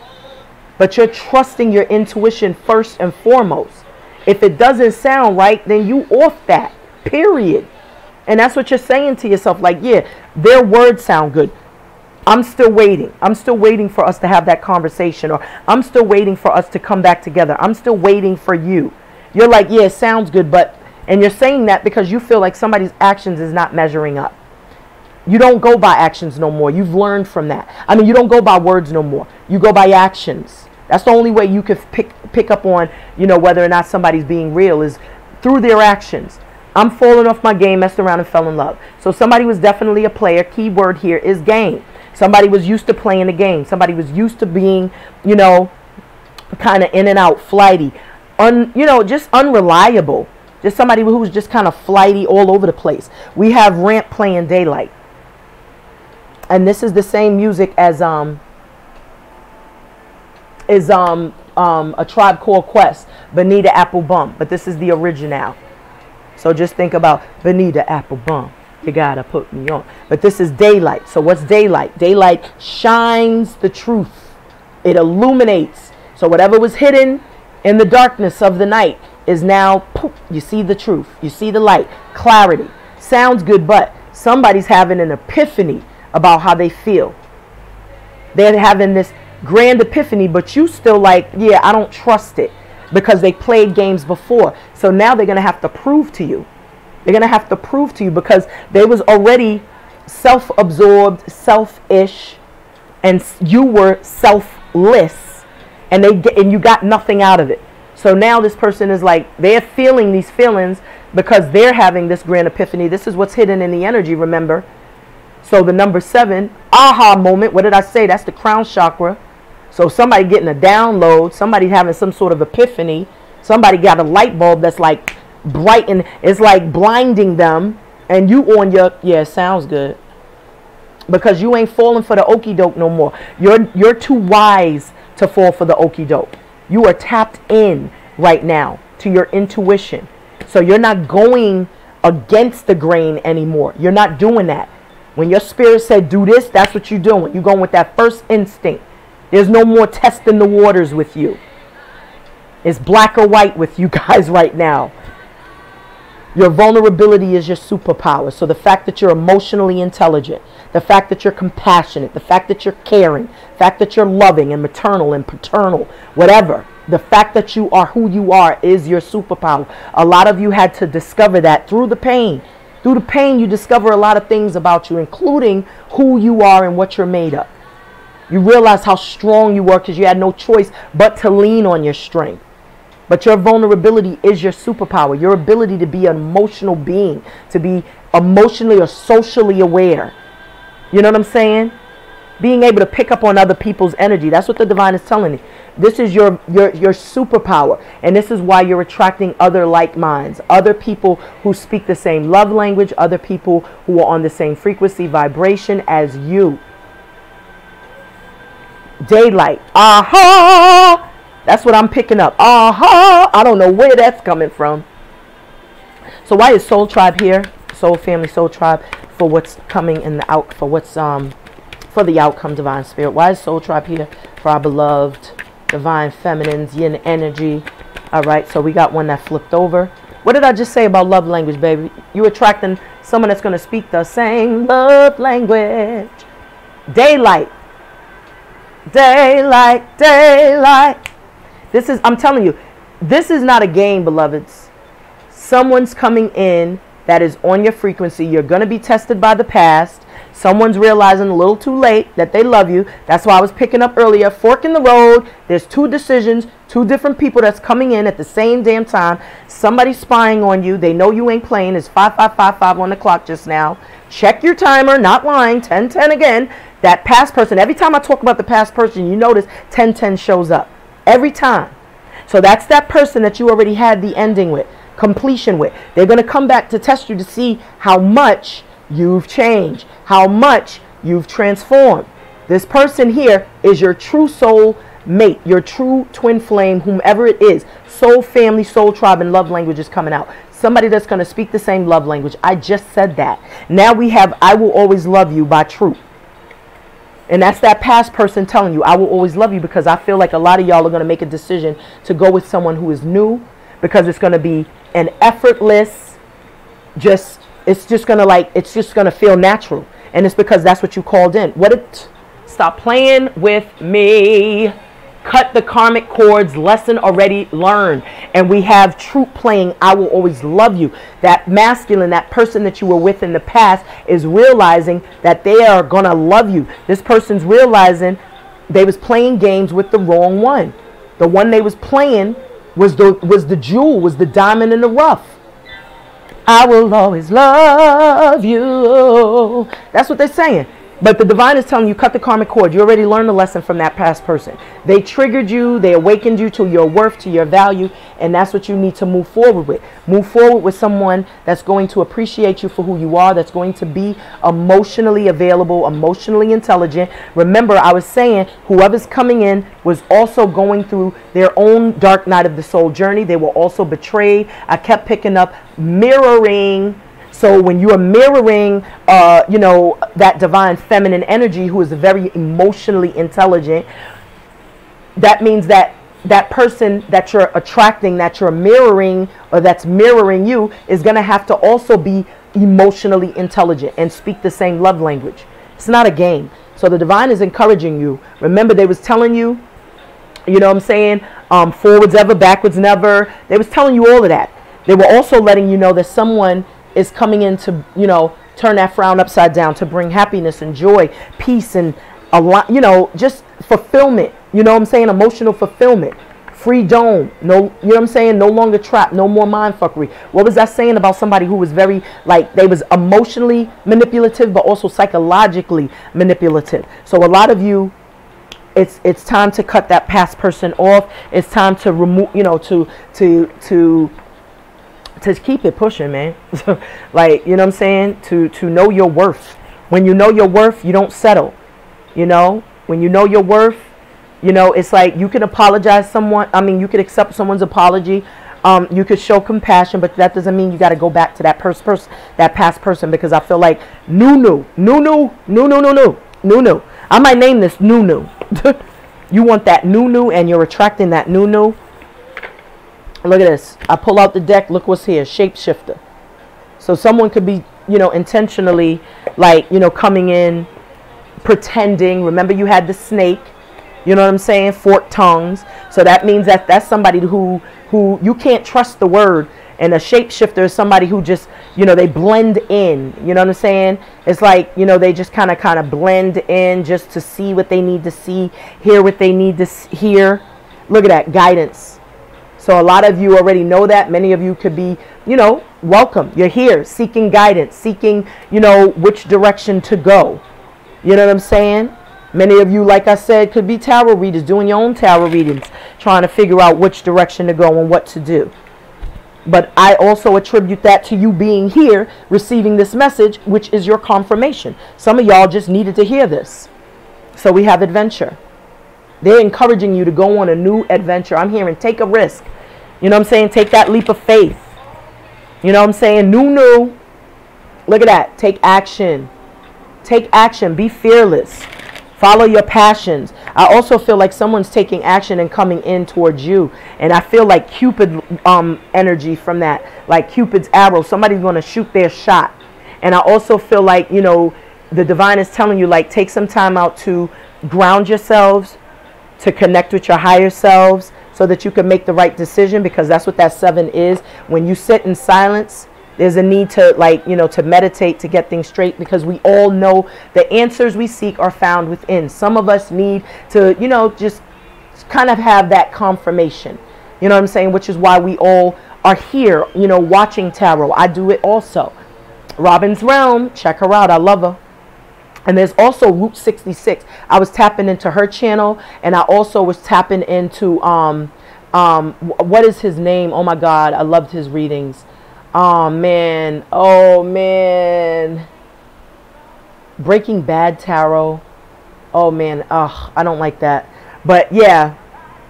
But you're trusting your intuition first and foremost. If it doesn't sound right, then you off that. Period. And that's what you're saying to yourself. Like, yeah, their words sound good. I'm still waiting. I'm still waiting for us to have that conversation, or I'm still waiting for us to come back together. I'm still waiting for you. You're like, yeah, it sounds good, but, and you're saying that because you feel like somebody's actions is not measuring up. You don't go by actions no more. You've learned from that. I mean, you don't go by words no more. You go by actions. That's the only way you can pick pick up on, you know, whether or not somebody's being real is through their actions. I'm falling off my game, messed around and fell in love. So somebody was definitely a player. Key word here is game. Somebody was used to playing the game. Somebody was used to being, you know, kind of in and out, flighty, un, you know, just unreliable. Just somebody who was just kind of flighty all over the place. We have Ramp playing Daylight. And this is the same music as um is um um a tribe called Quest, Bonita Applebum, but this is the original. So just think about Bonita Applebum you gotta put me on. But this is daylight. So what's daylight? Daylight shines the truth. It illuminates. So whatever was hidden in the darkness of the night is now poof, you see the truth. You see the light. Clarity. Sounds good, but somebody's having an epiphany about how they feel. They're having this grand epiphany, but you still like, yeah, I don't trust it because they played games before. So now they're going to have to prove to you they're going to have to prove to you because they was already self-absorbed, selfish, and you were selfless, and they get, and you got nothing out of it. So now this person is like they're feeling these feelings because they're having this grand epiphany. This is what's hidden in the energy. Remember. So the number seven aha moment. What did I say? That's the crown chakra. So somebody getting a download. Somebody having some sort of epiphany. Somebody got a light bulb that's like brighten it's like blinding them and you on your yeah sounds good. Because you ain't falling for the okey doke no more. You're you're too wise to fall for the okey doke you are tapped in right now to your intuition. So you're not going against the grain anymore. You're not doing that. When your spirit said do this that's what you're doing. You're going with that first instinct there's no more testing the waters with you it's black or white with you guys right now Your vulnerability is your superpower. So the fact that you're emotionally intelligent, the fact that you're compassionate, the fact that you're caring, the fact that you're loving and maternal and paternal, whatever, the fact that you are who you are is your superpower. A lot of you had to discover that through the pain. Through the pain, you discover a lot of things about you, including who you are and what you're made of. You realize how strong you were because you had no choice but to lean on your strength. But your vulnerability is your superpower, your ability to be an emotional being, to be emotionally or socially aware. You know what I'm saying? Being able to pick up on other people's energy. That's what the divine is telling you. This is your your your superpower, and this is why you're attracting other like minds, other people who speak the same love language, other people who are on the same frequency vibration as you. Daylight. Aha! That's what I'm picking up. Aha! I don't know where that's coming from. So why is Soul Tribe here? Soul Family, Soul Tribe for what's coming in the out for what's um for the outcome, Divine Spirit. Why is Soul Tribe here for our beloved Divine Feminines, Yin Energy? All right, so we got one that flipped over. What did I just say about love language, baby? You attracting someone that's going to speak the same love language. Daylight. Daylight, daylight. This is, I'm telling you, this is not a game, beloveds. Someone's coming in that is on your frequency. You're going to be tested by the past. Someone's realizing a little too late that they love you. That's why I was picking up earlier. Fork in the road. There's two decisions, two different people that's coming in at the same damn time. Somebody's spying on you. They know you ain't playing. It's 5555 on the clock just now. Check your timer, not lying. 1010 again. That past person, every time I talk about the past person, you notice 1010 shows up. Every time. So that's that person that you already had the ending with, completion with. They're going to come back to test you to see how much you've changed, how much you've transformed. This person here is your true soul mate, your true twin flame, whomever it is. Soul family, soul tribe, and love language is coming out. Somebody that's going to speak the same love language. I just said that. Now we have I Will Always Love You by Truth. And that's that past person telling you, I will always love you because I feel like a lot of y'all are going to make a decision to go with someone who is new because it's going to be an effortless, just, it's just to like, it's just to feel natural. And it's because that's what you called in. What it, stop playing with me. Cut the karmic cords lesson already learned. And we have troop playing. I will always love you. That masculine that person that you were with in the past is realizing that they are to love you. This person's realizing they was playing games with the wrong one. The one they was playing was the was the jewel was the diamond in the rough? I will always love you. That's what they're saying but the divine is telling you, cut the karmic cord. You already learned a lesson from that past person. They triggered you, they awakened you to your worth, to your value, and that's what you need to move forward with. Move forward with someone that's going to appreciate you for who you are, that's going to be emotionally available, emotionally intelligent. Remember, I was saying whoever's coming in was also going through their own dark night of the soul journey. They were also betrayed. I kept picking up mirroring so when you are mirroring, uh, you know, that divine feminine energy who is very emotionally intelligent, that means that that person that you're attracting, that you're mirroring, or that's mirroring you, is going to have to also be emotionally intelligent and speak the same love language. It's not a game. So the divine is encouraging you. Remember, they was telling you, you know what I'm saying, um, forwards ever, backwards never. They was telling you all of that. They were also letting you know that someone is coming in to, you know, turn that frown upside down, to bring happiness and joy, peace, and a lot, you know, just fulfillment. You know what I'm saying? Emotional fulfillment. Free dome. No, you know what I'm saying? No longer trapped. No more mind fuckery. What was that saying about somebody who was very, like, they was emotionally manipulative, but also psychologically manipulative. So a lot of you it's it's time to cut that past person off it's time to remove you know to to to to keep it pushing, man. like, you know what I'm saying? To to know your worth. When you know your worth, you don't settle. You know? When you know your worth, you know, it's like you can apologize someone, I mean, you could accept someone's apology. Um, you could show compassion, but that doesn't mean you got to go back to that person, pers that past person, because I feel like Nunu, Nunu, Nunu, Nunu, Nunu. I might name this Nunu. you want that Nunu, and you're attracting that Nunu. Look at this. I pull out the deck. Look what's here. Shapeshifter. So someone could be, you know, intentionally like, you know, coming in pretending. Remember you had the snake, you know what I'm saying? Forked tongues. So that means that that's somebody who who you can't trust the word and a shapeshifter is somebody who just you know they blend in you know what i'm saying it's like you know they just kind of kind of blend in just to see what they need to see hear what they need to hear look at that guidance so a lot of you already know that many of you could be you know welcome you're here seeking guidance seeking you know which direction to go you know what i'm saying Many of you, like I said, could be tarot readers, doing your own tarot readings, trying to figure out which direction to go and what to do. But I also attribute that to you being here, receiving this message, which is your confirmation. Some of y'all just needed to hear this. So we have adventure. They're encouraging you to go on a new adventure. I'm hearing take a risk. You know what I'm saying? Take that leap of faith. You know what I'm saying? New, new. Look at that. Take action. Take action. Be fearless. Follow your passions. I also feel like someone's taking action and coming in towards you. And I feel like Cupid um, energy from that, like Cupid's arrow. Somebody's going to shoot their shot. And I also feel like, you know, the divine is telling you, like, take some time out to ground yourselves, to connect with your higher selves so that you can make the right decision because that's what that seven is. When you sit in silence, there's a need to like, you know, to meditate to get things straight because we all know the answers we seek are found within. Some of us need to, you know, just kind of have that confirmation. You know what I'm saying? Which is why we all are here, you know, watching tarot. I do it also. Robin's Realm, check her out. I love her. And there's also Route 66. I was tapping into her channel and I also was tapping into um um what is his name? Oh my god, I loved his readings. Oh man. Oh man. Breaking Bad Tarot. Oh man. Ugh, I don't like that. But yeah.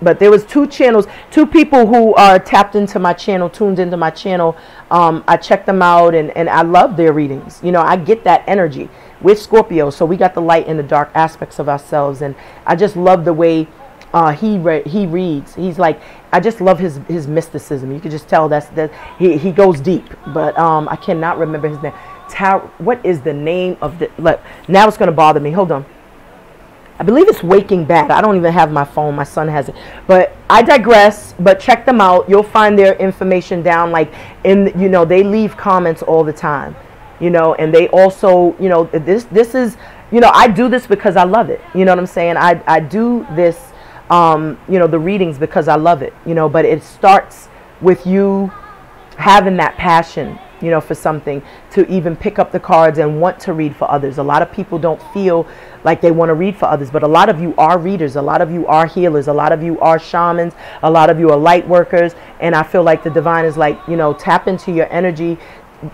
But there was two channels, two people who are tapped into my channel, tuned into my channel. Um, I checked them out and, and I love their readings. You know, I get that energy with Scorpio. So we got the light and the dark aspects of ourselves. And I just love the way uh, he re- he reads. He's like I just love his his mysticism. You can just tell that's that he he goes deep. But um, I cannot remember his name. Tar- what is the name of the? Look, now it's gonna bother me. Hold on. I believe it's Waking Bad. I don't even have my phone. My son has it. But I digress. But check them out. You'll find their information down. Like in you know they leave comments all the time. You know, and they also you know this this is you know I do this because I love it. You know what I'm saying? I I do this um, you know, the readings because I love it, you know, but it starts with you having that passion, you know, for something to even pick up the cards and want to read for others. A lot of people don't feel like they want to read for others, but a lot of you are readers, a lot of you are healers, a lot of you are shamans, a lot of you are light workers, and I feel like the divine is like, you know, tap into your energy,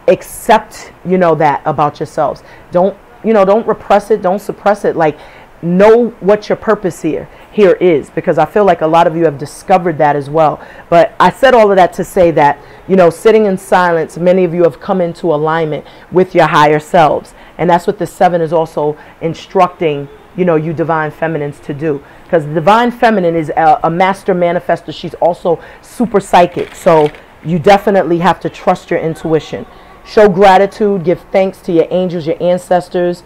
accept, you know, that about yourselves. Don't, you know, don't repress it, don't suppress it. Like know what your purpose here here is because I feel like a lot of you have discovered that as well. But I said all of that to say that, you know, sitting in silence, many of you have come into alignment with your higher selves. And that's what the seven is also instructing, you know, you divine feminines to do. Because divine feminine is a, a master manifester. She's also super psychic. So you definitely have to trust your intuition. Show gratitude, give thanks to your angels, your ancestors.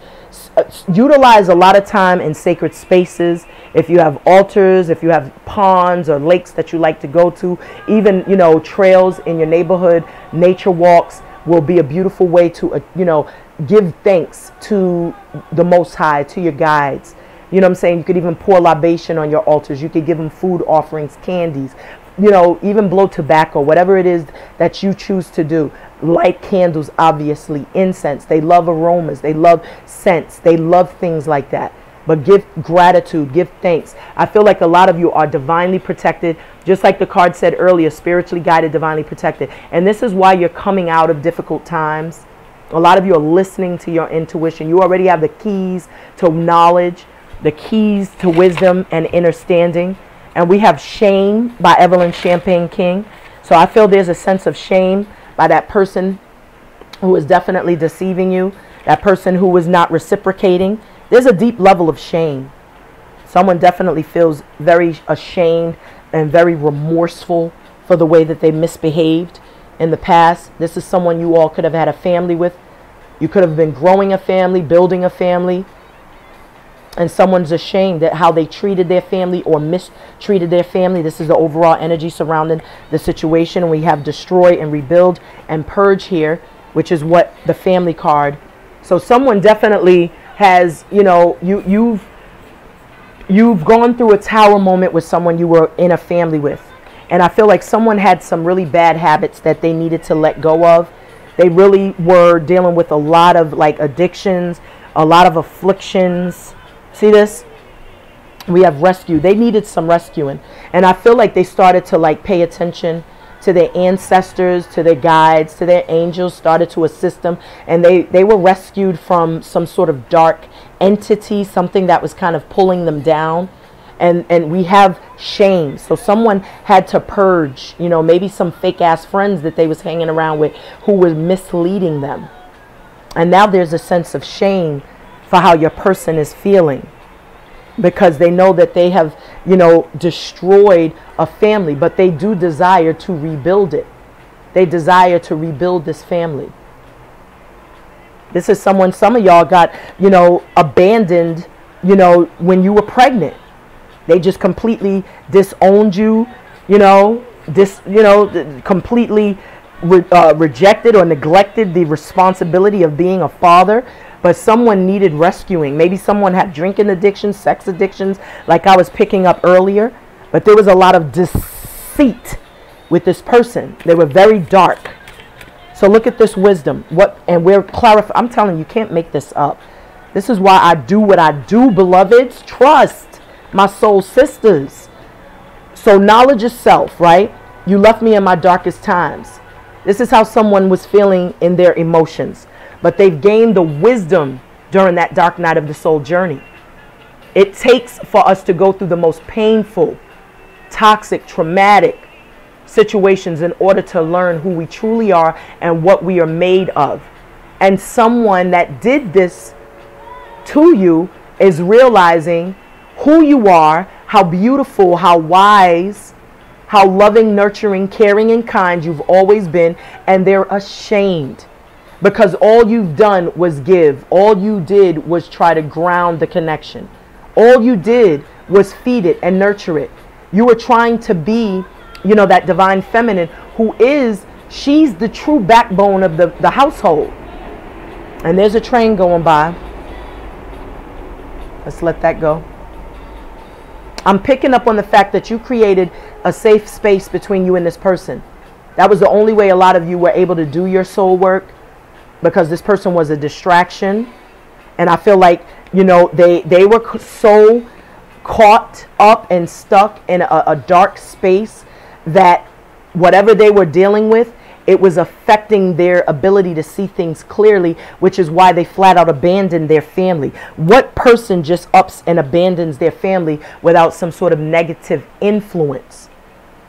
Uh, utilize a lot of time in sacred spaces. If you have altars, if you have ponds or lakes that you like to go to, even, you know, trails in your neighborhood, nature walks will be a beautiful way to, uh, you know, give thanks to the Most High, to your guides. You know what I'm saying? You could even pour libation on your altars. You could give them food offerings, candies, you know, even blow tobacco, whatever it is that you choose to do. Light candles, obviously, incense. They love aromas, they love scents, they love things like that. But give gratitude, give thanks. I feel like a lot of you are divinely protected, just like the card said earlier spiritually guided, divinely protected. And this is why you're coming out of difficult times. A lot of you are listening to your intuition. You already have the keys to knowledge, the keys to wisdom and understanding. And we have Shame by Evelyn Champagne King. So I feel there's a sense of shame by that person who is definitely deceiving you, that person who is not reciprocating. There's a deep level of shame. Someone definitely feels very ashamed and very remorseful for the way that they misbehaved. in the past. This is someone you all could have had a family with. You could have been growing a family, building a family. And someone's ashamed at how they treated their family or mistreated their family. This is the overall energy surrounding the situation. We have destroy and rebuild and purge here, which is what the family card. So someone definitely has, you know, you you've you've gone through a tower moment with someone you were in a family with and I feel like someone had some really bad habits that they needed to let go of. They really were dealing with a lot of like addictions, a lot of afflictions. See this? We have rescue. They needed some rescuing. And I feel like they started to like pay attention to their ancestors, to their guides, to their angels, started to assist them. And they, they were rescued from some sort of dark entity, something that was kind of pulling them down and and we have shame so someone had to purge you know maybe some fake ass friends that they was hanging around with who were misleading them and now there's a sense of shame for how your person is feeling. Because they know that they have you know destroyed a family but they do desire to rebuild it. They desire to rebuild this family. This is someone some of y'all got you know abandoned you know when you were pregnant. They just completely disowned you, you know, dis, you know, completely re, uh, rejected or neglected the responsibility of being a father. But someone needed rescuing. Maybe someone had drinking addictions, sex addictions, like I was picking up earlier. But there was a lot of deceit with this person. They were very dark. So look at this wisdom. What and we're clarifying. I'm telling you, you can't make this up. This is why I do what I do, beloveds. Trust my soul sisters. So, knowledge is self, right? You left me in my darkest times. This is how someone was feeling in their emotions. But they've gained the wisdom during that dark night of the soul journey. It takes for us to go through the most painful, toxic, traumatic situations in order to learn who we truly are and what we are made of. And someone that did this to you is realizing who you are, how beautiful, how wise, how loving, nurturing, caring, and kind you've always been, and they're ashamed because all you've done was give. All you did was try to ground the connection. All you did was feed it and nurture it. You were trying to be, you know, that divine feminine who is, she's the true backbone of the, the household. And there's a train going by. Let's let that go. I'm picking up on the fact that you created a safe space between you and this person. That was the only way a lot of you were able to do your soul work because this person was a distraction. And I feel like, you know, they, they were so caught up and stuck in a, a dark space that whatever they were dealing with, it was affecting their ability to see things clearly, which is why they flat out abandoned their family. What person just ups and abandons their family without some sort of negative influence?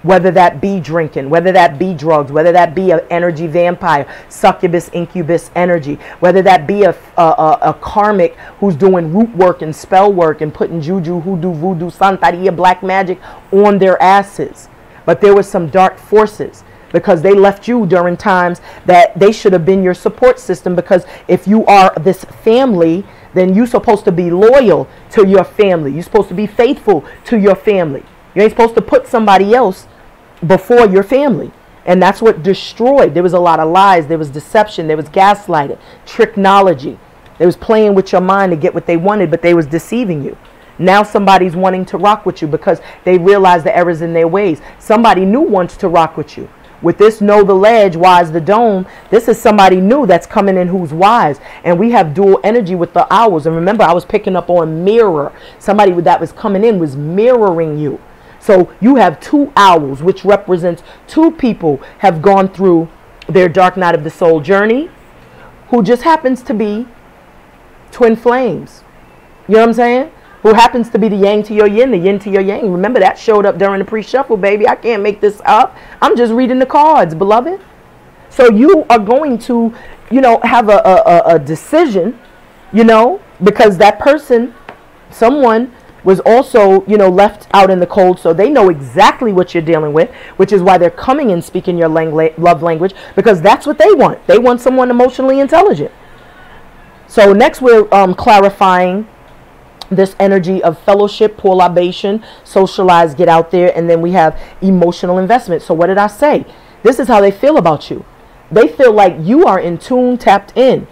Whether that be drinking, whether that be drugs, whether that be an energy vampire, succubus, incubus energy, whether that be a, a, a, a karmic who's doing root work and spell work and putting juju, hoodoo, voodoo, santeria, black magic on their asses. But there was some dark forces because they left you during times that they should have been your support system because if you are this family then you're supposed to be loyal to your family you're supposed to be faithful to your family you ain't supposed to put somebody else before your family and that's what destroyed there was a lot of lies there was deception there was gaslighting technology they was playing with your mind to get what they wanted but they was deceiving you now somebody's wanting to rock with you because they realize the errors in their ways somebody new wants to rock with you with this know the ledge, wise the dome, this is somebody new that's coming in who's wise. And we have dual energy with the owls. And remember, I was picking up on mirror. Somebody that was coming in was mirroring you. So you have two owls, which represents two people have gone through their dark night of the soul journey, who just happens to be twin flames. You know what I'm saying? who happens to be the yang to your yin, the yin to your yang. Remember that showed up during the pre-shuffle, baby. I can't make this up. I'm just reading the cards, beloved. So you are going to, you know, have a, a, a decision, you know, because that person, someone was also, you know, left out in the cold. So they know exactly what you're dealing with, which is why they're coming and speaking your love language because that's what they want. They want someone emotionally intelligent. So next we're um, clarifying this energy of fellowship, pour libation, socialize, get out there, and then we have emotional investment. So what did I say? This is how they feel about you. They feel like you are in tune, tapped in.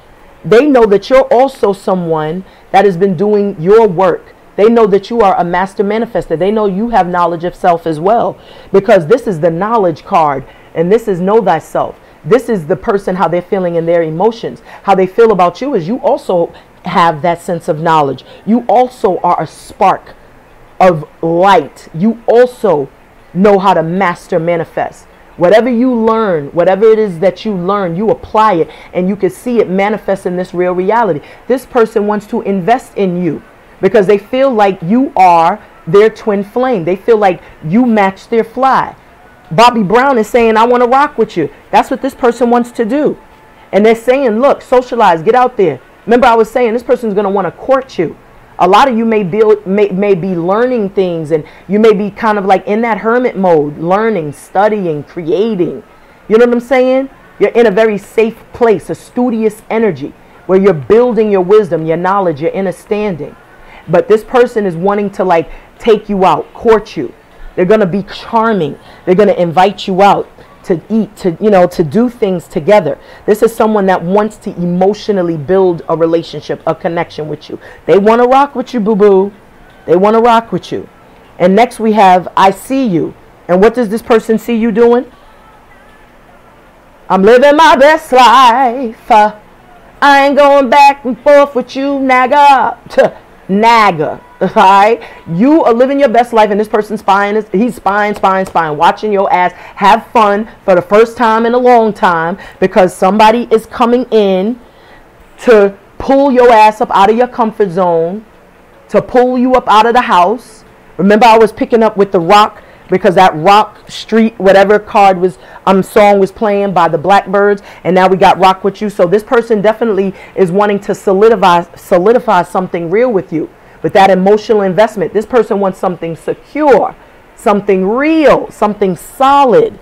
They know that you're also someone that has been doing your work. They know that you are a master manifester. They know you have knowledge of self as well because this is the knowledge card and this is know thyself. This is the person how they're feeling in their emotions. How they feel about you is you also have that sense of knowledge. You also are a spark of light. You also know how to master manifest. Whatever you learn, whatever it is that you learn, you apply it and you can see it manifest in this real reality. This person wants to invest in you because they feel like you are their twin flame. They feel like you match their fly. Bobby Brown is saying, I want to rock with you. That's what this person wants to do. And they're saying, look, socialize, get out there. Remember, I was saying this person's going to want to court you. A lot of you may be, may, may be learning things and you may be kind of like in that hermit mode, learning, studying, creating. You know what I'm saying? You're in a very safe place, a studious energy where you're building your wisdom, your knowledge, your understanding. But this person is wanting to like take you out, court you. They're going to be charming. They're going to invite you out to eat, to, you know, to do things together. This is someone that wants to emotionally build a relationship, a connection with you. They want to rock with you, boo boo. They want to rock with you. And next we have I see you. And what does this person see you doing? I'm living my best life. I ain't going back and forth with you, naga. naga. All right, you are living your best life, and this person's spying. Is, he's spying, spying, spying, watching your ass have fun for the first time in a long time because somebody is coming in to pull your ass up out of your comfort zone, to pull you up out of the house. Remember, I was picking up with the rock because that rock street whatever card was um song was playing by the Blackbyrds and now we got rock with you so this person definitely is wanting to solidify solidify something real with you with that emotional investment. This person wants something secure, something real, something solid.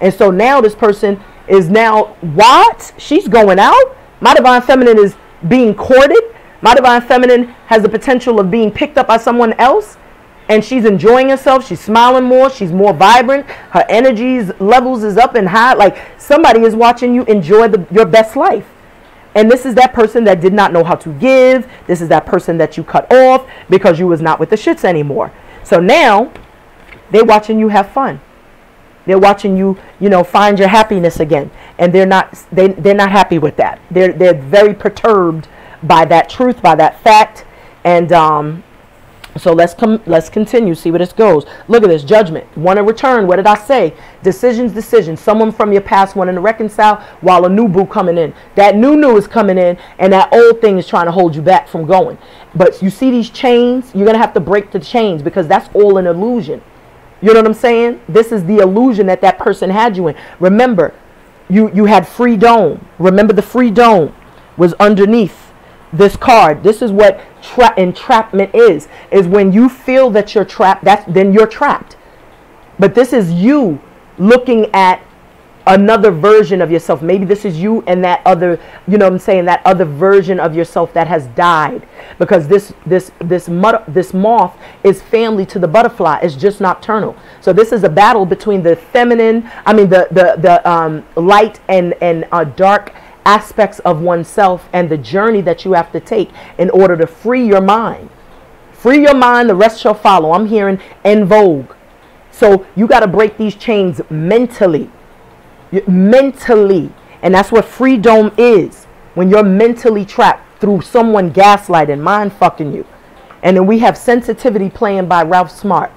And so now this person is now what? She's going out. My divine feminine is being courted. My divine feminine has the potential of being picked up by someone else. And she's enjoying herself. She's smiling more. She's more vibrant. Her energies levels is up and high. Like somebody is watching you enjoy the, your best life. And this is that person that did not know how to give. This is that person that you cut off because you was not with the shits anymore. So now they're watching you have fun. They're watching you, you know, find your happiness again. And they're not they they're not happy with that. They're they're very perturbed by that truth, by that fact. And um so let's come let's continue, see where this goes. Look at this judgment. Want to return. What did I say? Decisions, decisions. Someone from your past wanting to reconcile while a new boo coming in. That new new is coming in and that old thing is trying to hold you back from going. But you see these chains, you're gonna have to break the chains because that's all an illusion. You know what I'm saying? This is the illusion that that person had you in. Remember, you you had free dome. Remember the free dome was underneath this card. This is what tra- entrapment is. Is when you feel that you're trapped, that's then you're trapped. But this is you looking at another version of yourself. Maybe this is you and that other, you know what I'm saying, that other version of yourself that has died. Because this this this mud, this moth is family to the butterfly. It's just nocturnal. So this is a battle between the feminine, I mean the the the um, light and and uh, dark aspects of oneself and the journey that you have to take in order to free your mind. Free your mind, the rest shall follow. I'm hearing En Vogue. So you got to break these chains mentally. Mentally. And that's what freedom is. When you're mentally trapped through someone gaslighting, mind fucking you. And then we have sensitivity playing by Ralph Smart.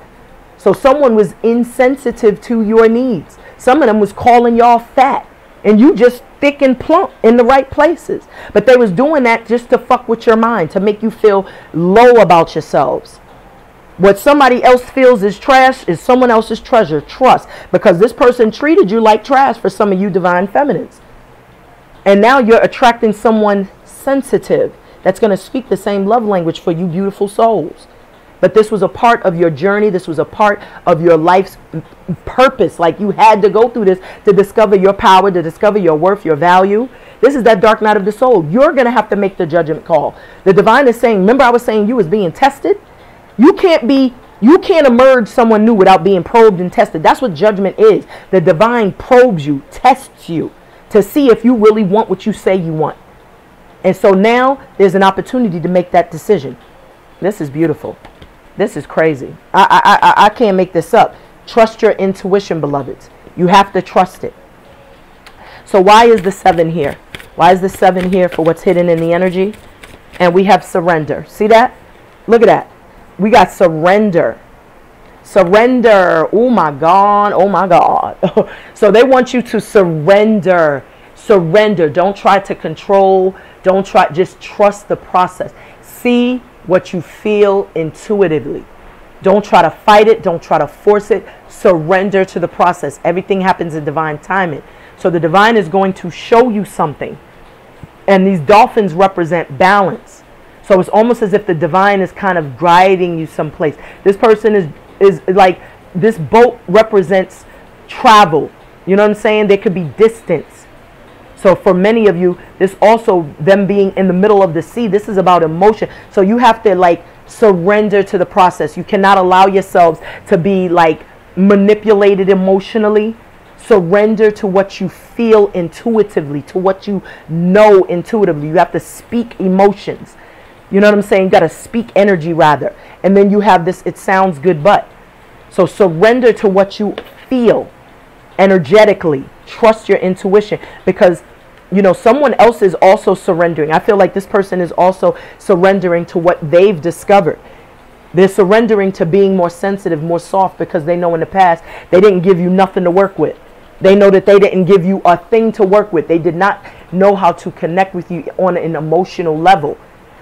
So someone was insensitive to your needs. Some of them was calling y'all fat and you just thick and plump in the right places. But they was doing that just to fuck with your mind, to make you feel low about yourselves. What somebody else feels is trash is someone else's treasure. Trust. Because this person treated you like trash for some of you divine feminines. And now you're attracting someone sensitive that's going to speak the same love language for you beautiful souls. But this was a part of your journey. This was a part of your life's purpose. Like you had to go through this to discover your power, to discover your worth, your value. This is that dark night of the soul. You're going to have to make the judgment call. The divine is saying, remember I was saying you was being tested? You can't be you can't emerge someone new without being probed and tested. That's what judgment is. The divine probes you, tests you to see if you really want what you say you want. And so now there's an opportunity to make that decision. This is beautiful. This is crazy. I, I, I, I can't make this up. Trust your intuition, beloveds. You have to trust it. So why is the seven here? Why is the seven here for what's hidden in the energy? And we have surrender. See that? Look at that. We got surrender. Surrender. Oh my God. Oh my God. so they want you to surrender. Surrender. Don't try to control. Don't try. Just trust the process. See what you feel intuitively. Don't try to fight it. Don't try to force it. Surrender to the process. Everything happens in divine timing. So the divine is going to show you something. And these dolphins represent balance. So it's almost as if the divine is kind of guiding you someplace. This person is is like this boat represents travel. You know what I'm saying? There could be distance. So for many of you, this also them being in the middle of the sea. This is about emotion. So you have to like surrender to the process. You cannot allow yourselves to be like manipulated emotionally surrender to what you feel intuitively, to what you know intuitively. You have to speak emotions. You know what I'm saying? You got to speak energy rather. And then you have this, it sounds good, but. So surrender to what you feel energetically. Trust your intuition because, you know, someone else is also surrendering. I feel like this person is also surrendering to what they've discovered. They're surrendering to being more sensitive, more soft because they know in the past they didn't give you nothing to work with. They know that they didn't give you a thing to work with. They did not know how to connect with you on an emotional level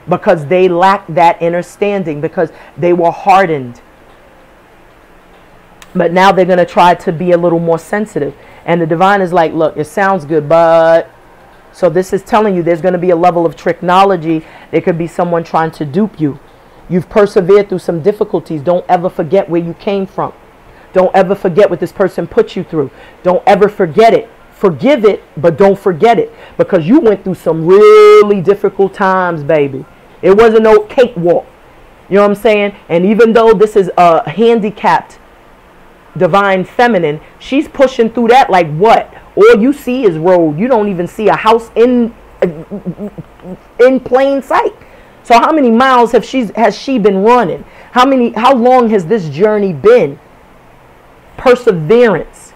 because they lacked that understanding because they were hardened. But now they're going to try to be a little more sensitive. And the divine is like, look, it sounds good, but. So this is telling you there's going to be a level of technology. There could be someone trying to dupe you. You've persevered through some difficulties. Don't ever forget where you came from. Don't ever forget what this person put you through. Don't ever forget it. Forgive it, but don't forget it because you went through some really difficult times, baby. It wasn't no cakewalk. You know what I'm saying? And even though this is a handicapped divine feminine, she's pushing through that like what? All you see is road. You don't even see a house in in plain sight. So how many miles have she has she been running? How many how long has this journey been? perseverance,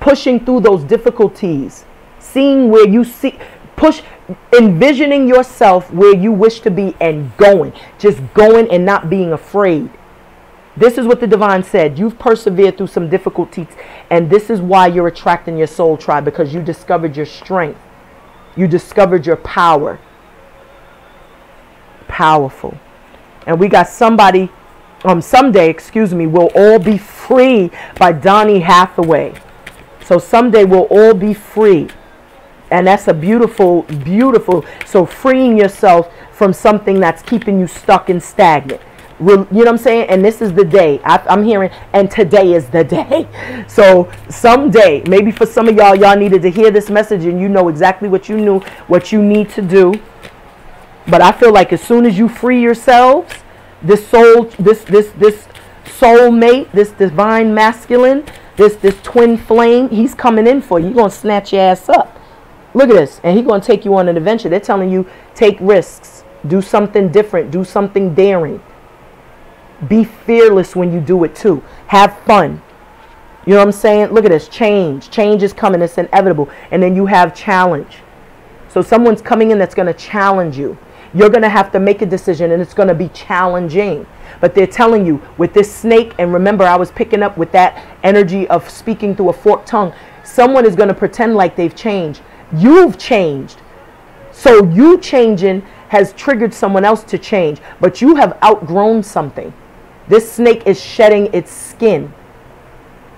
pushing through those difficulties, seeing where you see, push, envisioning yourself where you wish to be and going, just going and not being afraid. This is what the divine said. You've persevered through some difficulties, and this is why you're attracting your soul tribe because you discovered your strength, you discovered your power. Powerful. And we got somebody um, someday, excuse me, we'll all be free by Donny Hathaway. So someday we'll all be free. And that's a beautiful, beautiful. So freeing yourself from something that's keeping you stuck and stagnant. You know what I'm saying? And this is the day. I, am hearing, and today is the day. So someday, maybe for some of y'all, y'all needed to hear this message and you know exactly what you knew, what you need to do. But I feel like as soon as you free yourselves, this soul, this this this soulmate, this divine masculine, this this twin flame, he's coming in for you. He's gonna snatch your ass up. Look at this, and he's gonna take you on an adventure. They're telling you take risks, do something different, do something daring. Be fearless when you do it too. Have fun. You know what I'm saying? Look at this. Change. Change is coming. It's inevitable. And then you have challenge. So someone's coming in that's going to challenge you. You're going to have to make a decision and it's going to be challenging. But they're telling you with this snake, and remember, I was picking up with that energy of speaking through a forked tongue. Someone is going to pretend like they've changed. You've changed. So you changing has triggered someone else to change, but you have outgrown something. This snake is shedding its skin.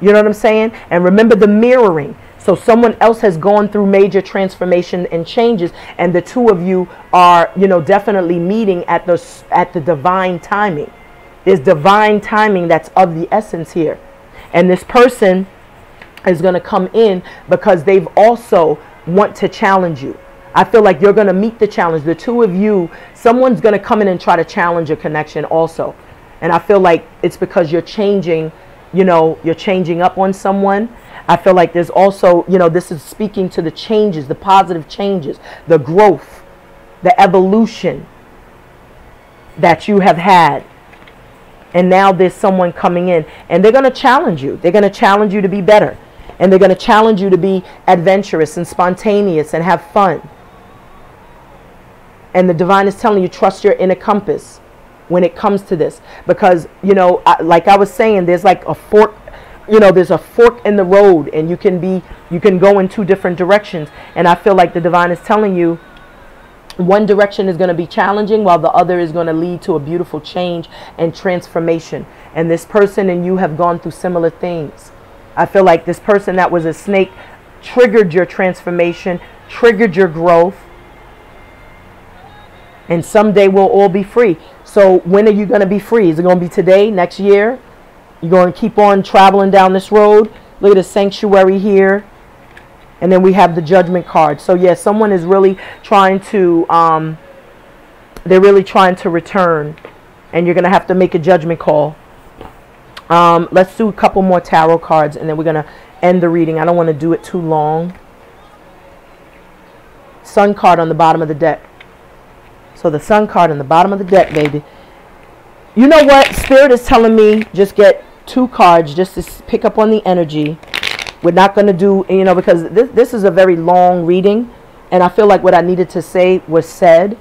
You know what I'm saying? And remember the mirroring. So someone else has gone through major transformation and changes, and the two of you are, you know, definitely meeting at the at the divine timing. there's divine timing that's of the essence here. And this person is going to come in because they've also want to challenge you. I feel like you're going to meet the challenge. The two of you, someone's going to come in and try to challenge a connection also. And I feel like it's because you're changing, you know, you're changing up on someone. I feel like there's also, you know, this is speaking to the changes, the positive changes, the growth, the evolution that you have had. And now there's someone coming in and they're going to challenge you. They're going to challenge you to be better. And they're going to challenge you to be adventurous and spontaneous and have fun. And the divine is telling you, trust your inner compass when it comes to this. Because, you know, I, like I was saying, there's like a fork, you know, there's a fork in the road and you can be, you can go in two different directions. And I feel like the divine is telling you, one direction is going to be challenging while the other is going to lead to a beautiful change and transformation. And this person and you have gone through similar things. I feel like this person that was a snake triggered your transformation, triggered your growth, and someday we'll all be free. So when are you going to be free? Is it going to be today, next year? You're going to keep on traveling down this road? Look at the sanctuary here. And then we have the judgment card. So yes, yeah, someone is really trying to, um, they're really trying to return. And you're going to have to make a judgment call. Um, let's do a couple more tarot cards and then we're going to end the reading. I don't want to do it too long. Sun card on the bottom of the deck. So the sun card in the bottom of the deck, baby. You know what? Spirit is telling me just get two cards just to pick up on the energy. We're not going to do, you know, because this, this is a very long reading. And I feel like what I needed to say was said.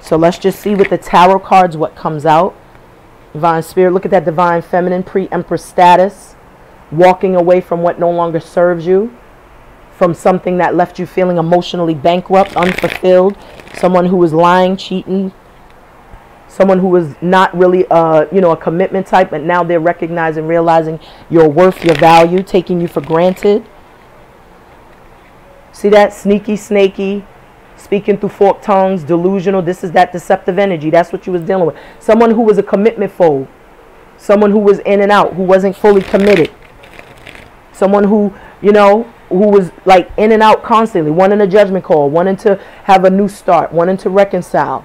So let's just see with the tarot cards what comes out. Divine Spirit, look at that divine feminine pre-empress status. Walking away from what no longer serves you from something that left you feeling emotionally bankrupt, unfulfilled, someone who was lying, cheating, someone who was not really, uh, you know, a commitment type, but now they're recognizing, realizing your worth, your value, taking you for granted. See that? Sneaky, snaky, speaking through forked tongues, delusional. This is that deceptive energy. That's what you was dealing with. Someone who was a commitment phobe. Someone who was in and out, who wasn't fully committed. Someone who, you know, who was like in and out constantly, wanting a judgment call, wanting to have a new start, wanting to reconcile.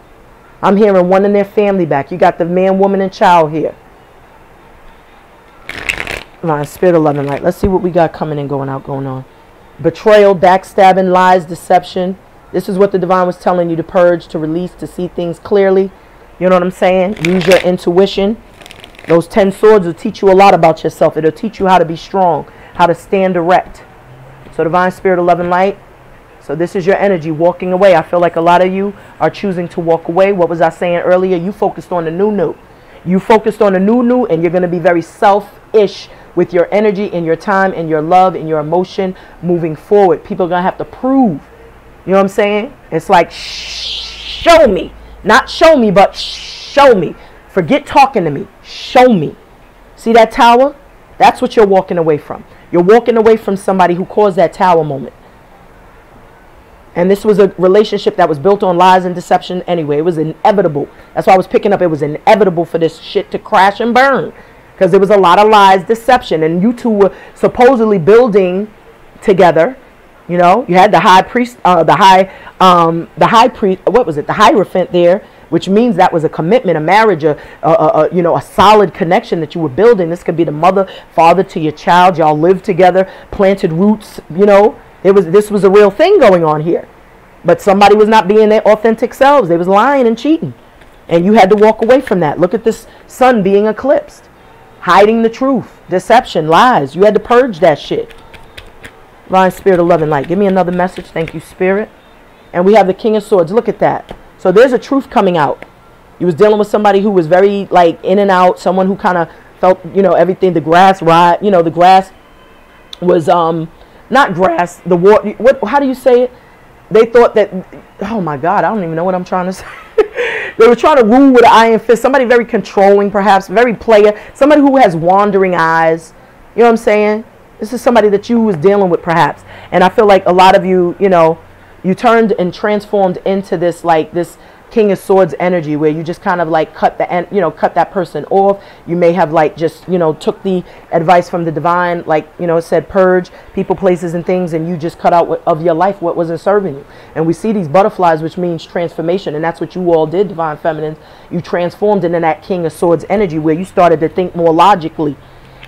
I'm hearing wanting their family back. You got the man, woman, and child here. Divine Spirit of Love and Light. Let's see what we got coming and going out, going on. Betrayal, backstabbing, lies, deception. This is what the divine was telling you to purge, to release, to see things clearly. You know what I'm saying? Use your intuition. Those 10 swords will teach you a lot about yourself. It'll teach you how to be strong, how to stand erect. So divine spirit of love and light. So this is your energy walking away. I feel like a lot of you are choosing to walk away. What was I saying earlier? You focused on the new new. You focused on the new new and you're going to be very selfish with your energy and your time and your love and your emotion moving forward. People are going to have to prove. You know what I'm saying? It's like show me. Not show me, but show me. Forget talking to me. Show me. See that tower? That's what you're walking away from. You're walking away from somebody who caused that tower moment. And this was a relationship that was built on lies and deception anyway. It was inevitable. That's why I was picking up. It was inevitable for this shit to crash and burn. Because there was a lot of lies, deception. And you two were supposedly building together. You know, you had the high priest, uh, the high, um, the high priest, what was it? The hierophant there which means that was a commitment, a marriage, a, a, a, you know, a solid connection that you were building. This could be the mother, father to your child. Y'all lived together, planted roots. You know, it was this was a real thing going on here. But somebody was not being their authentic selves. They was lying and cheating, and you had to walk away from that. Look at this sun being eclipsed, hiding the truth, deception, lies. You had to purge that shit. Divine Spirit of Love and Light. Give me another message. Thank you, Spirit. And we have the King of Swords. Look at that. So there's a truth coming out. You was dealing with somebody who was very like in and out, someone who kind of felt, you know, everything, the grass right, you know, the grass was um not grass, the water, what, how do you say it? They thought that, oh my God, I don't even know what I'm trying to say. they were trying to rule with an iron fist, somebody very controlling perhaps, very player, somebody who has wandering eyes. You know what I'm saying? This is somebody that you was dealing with perhaps. And I feel like a lot of you, you know, you turned and transformed into this like this King of Swords energy where you just kind of like cut the end, you know, cut that person off. You may have like just, you know, took the advice from the divine, like, you know, said purge people, places, and things, and you just cut out of your life what wasn't serving you. And we see these butterflies, which means transformation, and that's what you all did, divine feminines. You transformed into that King of Swords energy where you started to think more logically,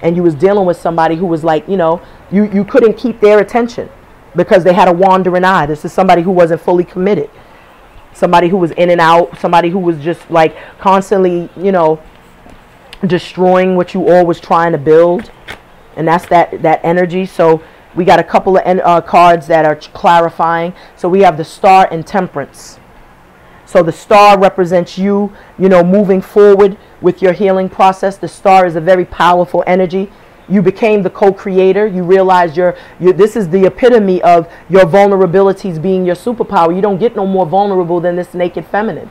and you was dealing with somebody who was like, you know, you, you couldn't keep their attention because they had a wandering eye. This is somebody who wasn't fully committed somebody who was in and out, somebody who was just like constantly, you know, destroying what you all was trying to build. And that's that, that energy. So we got a couple of uh, cards that are clarifying. So we have the star and temperance. So the star represents you, you know, moving forward with your healing process. The star is a very powerful energy you became the co-creator you realized your, your this is the epitome of your vulnerabilities being your superpower. You don't get no more vulnerable than this naked feminine.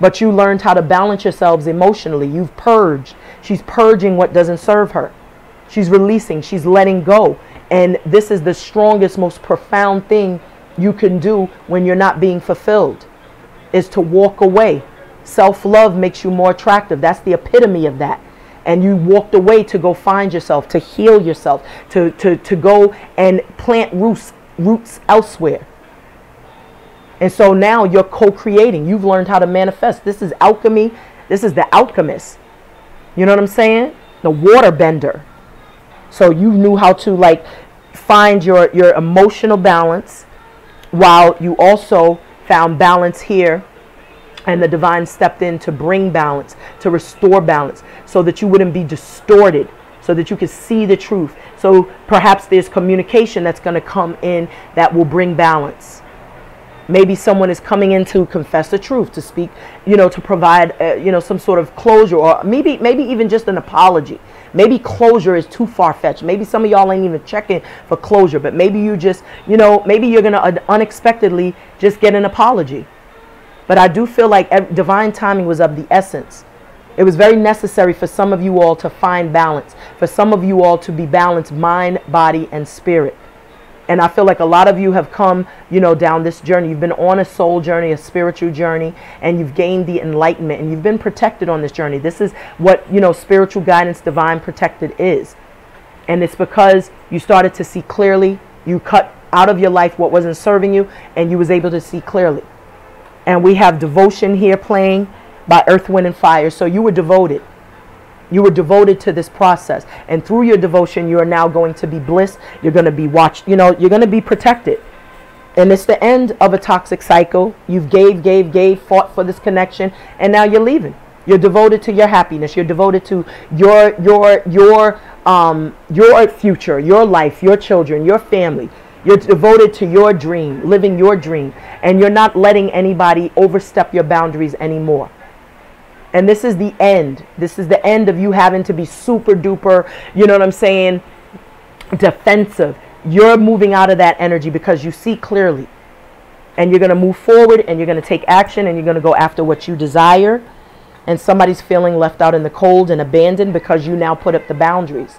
But you learned how to balance yourselves emotionally. You've purged. She's purging what doesn't serve her. She's releasing. She's letting go. And this is the strongest most profound thing you can do when you're not being fulfilled is to walk away. Self-love makes you more attractive. That's the epitome of that and you walked away to go find yourself, to heal yourself, to, to, to go and plant roots, roots elsewhere. And so now you're co creating. You've learned how to manifest. This is alchemy. This is the alchemist. You know what I'm saying? The water bender. So you knew how to like find your, your emotional balance while you also found balance here and the divine stepped in to bring balance, to restore balance, so that you wouldn't be distorted, so that you could see the truth. So perhaps there's communication that's going to come in that will bring balance. Maybe someone is coming in to confess the truth, to speak, you know, to provide, uh, you know, some sort of closure, or maybe, maybe even just an apology. Maybe closure is too far fetched. Maybe some of y'all ain't even checking for closure, but maybe you just, you know, maybe you're gonna uh, unexpectedly just get an apology but I do feel like divine timing was of the essence. It was very necessary for some of you all to find balance, for some of you all to be balanced mind, body, and spirit. And I feel like a lot of you have come, you know, down this journey. You've been on a soul journey, a spiritual journey, and you've gained the enlightenment and you've been protected on this journey. This is what, you know, spiritual guidance, divine protected is. And it's because you started to see clearly, you cut out of your life what wasn't serving you, and you was able to see clearly and we have devotion here playing by Earth, Wind, and Fire. So you were devoted. You were devoted to this process. And through your devotion, you are now going to be bliss. You're going to be watched. You know, you're going to be protected. And it's the end of a toxic cycle. You've gave, gave, gave, fought for this connection, and now you're leaving. You're devoted to your happiness. You're devoted to your your your um your future, your life, your children, your family. You're devoted to your dream, living your dream, and you're not letting anybody overstep your boundaries anymore. And this is the end. This is the end of you having to be super duper, you know what I'm saying, defensive. You're moving out of that energy because you see clearly. And you're going to move forward and you're going to take action and you're going to go after what you desire. And somebody's feeling left out in the cold and abandoned because you now put up the boundaries.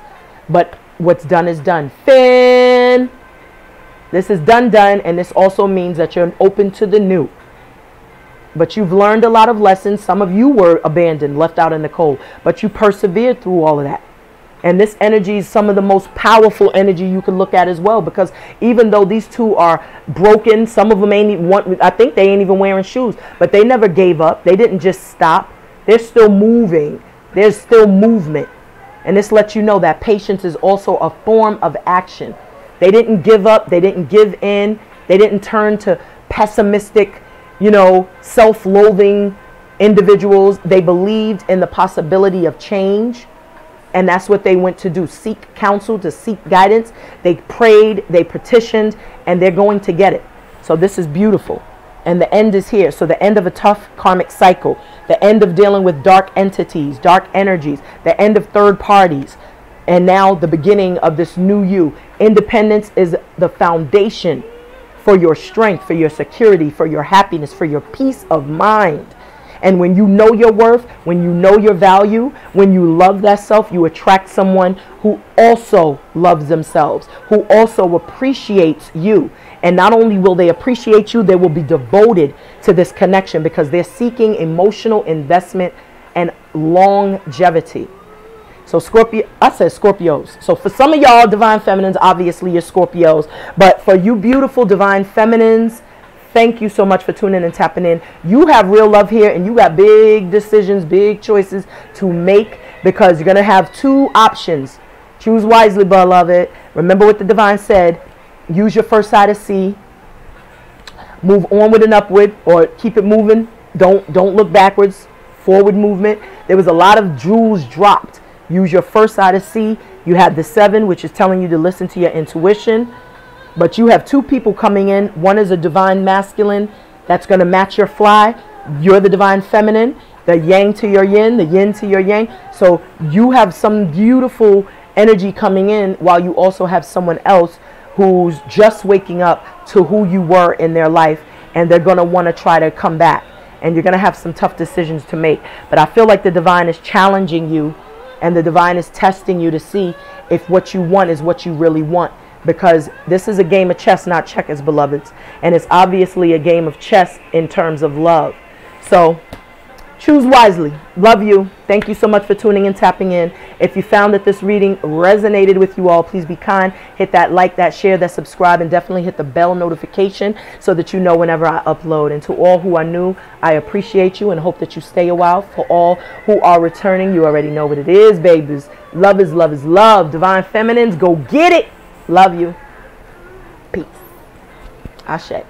But what's done is done. Finn! This is done, done, and this also means that you're open to the new. But you've learned a lot of lessons. Some of you were abandoned, left out in the cold, but you persevered through all of that. And this energy is some of the most powerful energy you can look at as well because even though these two are broken, some of them ain't even want, I think they ain't even wearing shoes, but they never gave up. They didn't just stop. They're still moving. There's still movement. And this lets you know that patience is also a form of action. They didn't give up. They didn't give in. They didn't turn to pessimistic, you know, self loathing individuals. They believed in the possibility of change. And that's what they went to do seek counsel, to seek guidance. They prayed, they petitioned, and they're going to get it. So this is beautiful. And the end is here. So the end of a tough karmic cycle, the end of dealing with dark entities, dark energies, the end of third parties, and now the beginning of this new you. Independence is the foundation for your strength, for your security, for your happiness, for your peace of mind. And when you know your worth, when you know your value, when you love that self, you attract someone who also loves themselves, who also appreciates you. And not only will they appreciate you, they will be devoted to this connection because they're seeking emotional investment and longevity. So Scorpio, I said Scorpios. So for some of y'all divine feminines, obviously you're Scorpios. But for you beautiful divine feminines, thank you so much for tuning in and tapping in. You have real love here and you got big decisions, big choices to make because you're going to have two options. Choose wisely, beloved. Remember what the divine said. Use your first eye to see. Move onward and upward or keep it moving. Don't don't look backwards. Forward movement. There was a lot of jewels dropped Use your first eye to see. You have the seven, which is telling you to listen to your intuition. But you have two people coming in. One is a divine masculine that's going to match your fly. You're the divine feminine, the yang to your yin, the yin to your yang. So you have some beautiful energy coming in while you also have someone else who's just waking up to who you were in their life and they're going to want to try to come back. And you're going to have some tough decisions to make. But I feel like the divine is challenging you and the divine is testing you to see if what you want is what you really want. Because this is a game of chess not checkers beloveds. And it's obviously a game of chess in terms of love. So Choose wisely. Love you. Thank you so much for tuning and tapping in. If you found that this reading resonated with you all, please be kind. Hit that like, that share, that subscribe, and definitely hit the bell notification so that you know whenever I upload. And to all who are new, I appreciate you and hope that you stay a while. For all who are returning, you already know what it is, babies. Love is love is love. Divine feminines, go get it. Love you. Peace. Ashe.